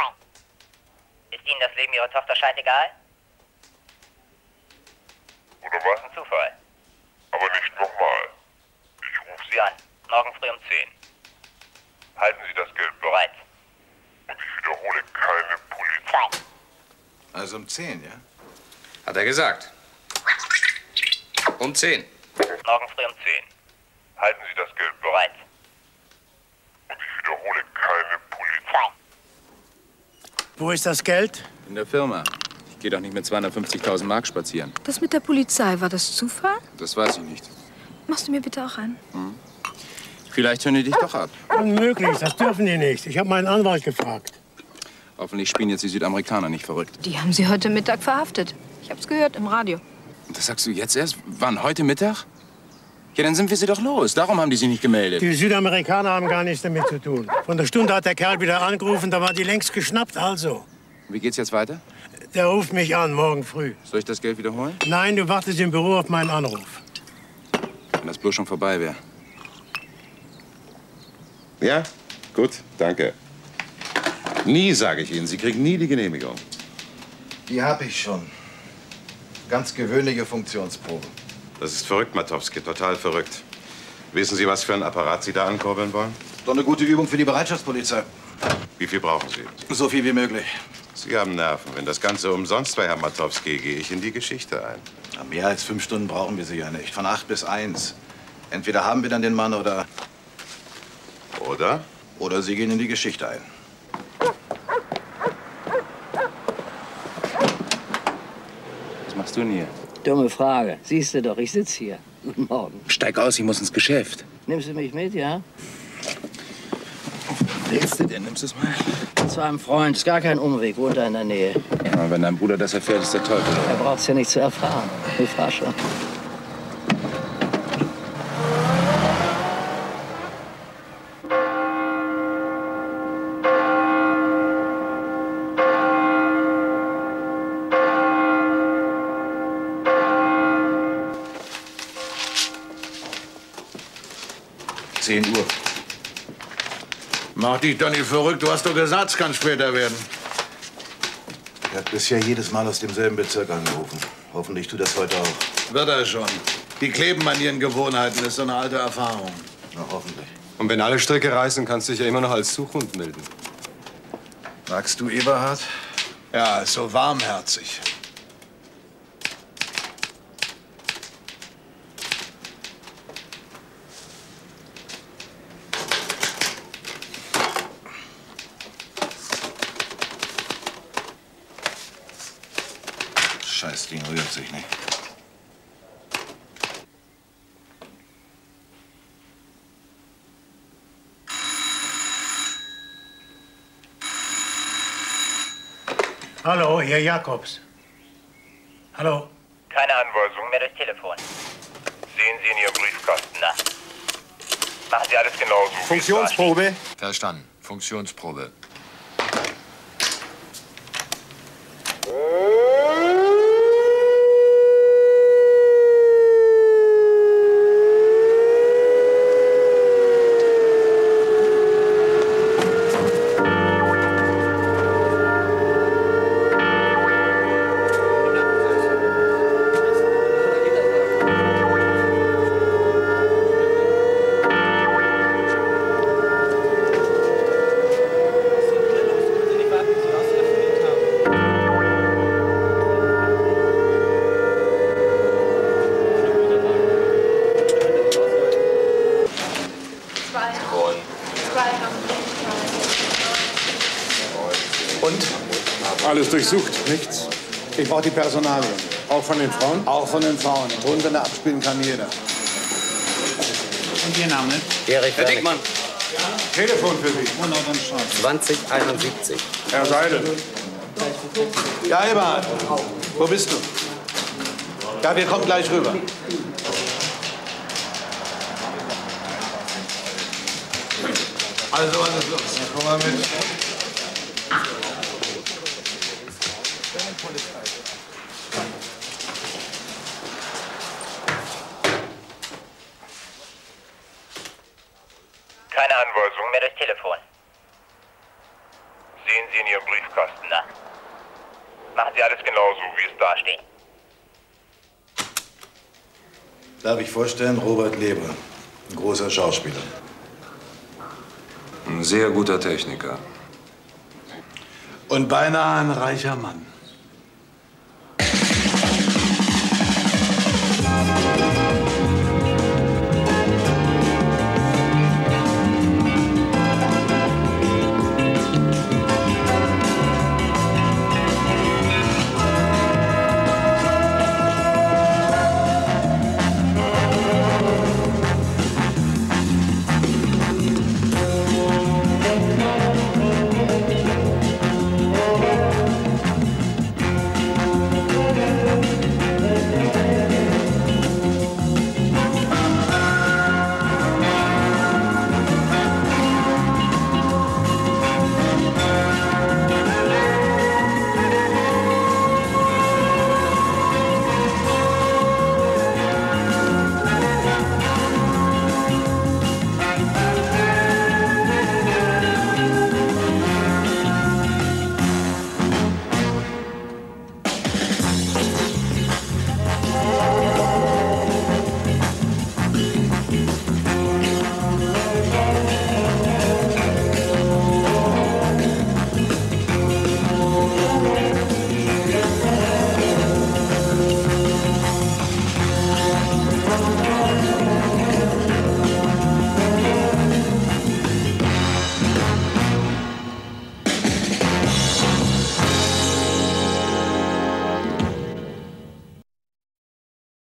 Ist Ihnen das Leben Ihrer Tochter scheißegal? Oder war es ein Zufall? Aber nicht nochmal. Ich rufe Sie an. Morgen früh um 10. Halten Sie das Geld bereit. Und ich wiederhole, keine Polizei. Also um 10, ja? Hat er gesagt. Um 10. Morgen früh um 10. Halten Sie das Geld bereit. Und ich wiederhole, keine Polizei. Wo ist das Geld? In der Firma. Ich gehe doch nicht mit 250.000 Mark spazieren. Das mit der Polizei, war das Zufall? Das weiß ich nicht. Machst du mir bitte auch einen? Vielleicht hören die dich doch ab. Unmöglich, das dürfen die nicht. Ich habe meinen Anwalt gefragt. Hoffentlich spielen jetzt die Südamerikaner nicht verrückt. Die haben sie heute Mittag verhaftet. Ich hab's gehört im Radio. Und das sagst du jetzt erst? Wann? Heute Mittag? Ja, dann sind wir sie doch los. Darum haben die sich nicht gemeldet. Die Südamerikaner haben gar nichts damit zu tun. Von der Stunde hat der Kerl wieder angerufen, da war die längst geschnappt, also. Wie geht's jetzt weiter? Der ruft mich an, morgen früh. Soll ich das Geld wiederholen? Nein, du wartest im Büro auf meinen Anruf. Wenn das bloß schon vorbei wäre. Ja, gut, danke. Nie, sage ich Ihnen, Sie kriegen nie die Genehmigung. Die habe ich schon. Ganz gewöhnliche Funktionsprobe. Das ist verrückt, Matowski, total verrückt. Wissen Sie, was für ein Apparat Sie da ankurbeln wollen? Doch eine gute Übung für die Bereitschaftspolizei. Wie viel brauchen Sie? So viel wie möglich. Sie haben Nerven. Wenn das Ganze umsonst wäre, Herr Matowski, gehe ich in die Geschichte ein. Na, mehr als fünf Stunden brauchen wir sie ja nicht. Von acht bis eins. Entweder haben wir dann den Mann oder. Oder? Oder Sie gehen in die Geschichte ein. Was machst du denn hier? Dumme Frage. Siehst du doch, ich sitze hier. Guten Morgen. Steig aus, ich muss ins Geschäft. Nimmst du mich mit, ja? Willst du denn? Nimmst du es mal? Zu einem Freund. Ist gar kein Umweg. Wohnt da in der Nähe. Ja, wenn dein Bruder das erfährt, ist der Teufel. Er braucht's ja nicht zu erfahren. Ich fahr schon. Mach dich doch nicht verrückt. Du hast doch gesagt, es kann später werden. Er hat bisher jedes Mal aus demselben Bezirk angerufen. Hoffentlich tut das heute auch. Wird er schon. Die kleben an ihren Gewohnheiten. Das ist so eine alte Erfahrung. Na, hoffentlich. Und wenn alle Stricke reißen, kannst du dich ja immer noch als Suchhund melden. Magst du Eberhard? Ja, ist so warmherzig. Scheiß Ding rührt sich nicht. Hallo, Herr Jakobs. Hallo. Keine Anweisung mehr durchs Telefon. Sehen Sie in Ihrem Briefkasten nach. Machen Sie alles genauso. Funktionsprobe. Verstanden. Funktionsprobe. Alles durchsucht, nichts. Ich brauche die Personalien. Auch von den Frauen? Auch von den Frauen. Er abspielen kann, jeder. Und Ihr Name? Erich Herr Wernick. Dickmann. Telefon für Sie. 2071. Herr Seidel. Ja, Eberhard. Wo bist du? Ja, wir kommen gleich rüber. Also, was ist los? Na, komm mal mit. Keine Anweisung mehr durchs Telefon. Sehen Sie in Ihrem Briefkasten nach. Machen Sie alles genauso, wie es da steht. Darf ich vorstellen, Robert Leber, ein großer Schauspieler. Ein sehr guter Techniker. Und beinahe ein reicher Mann.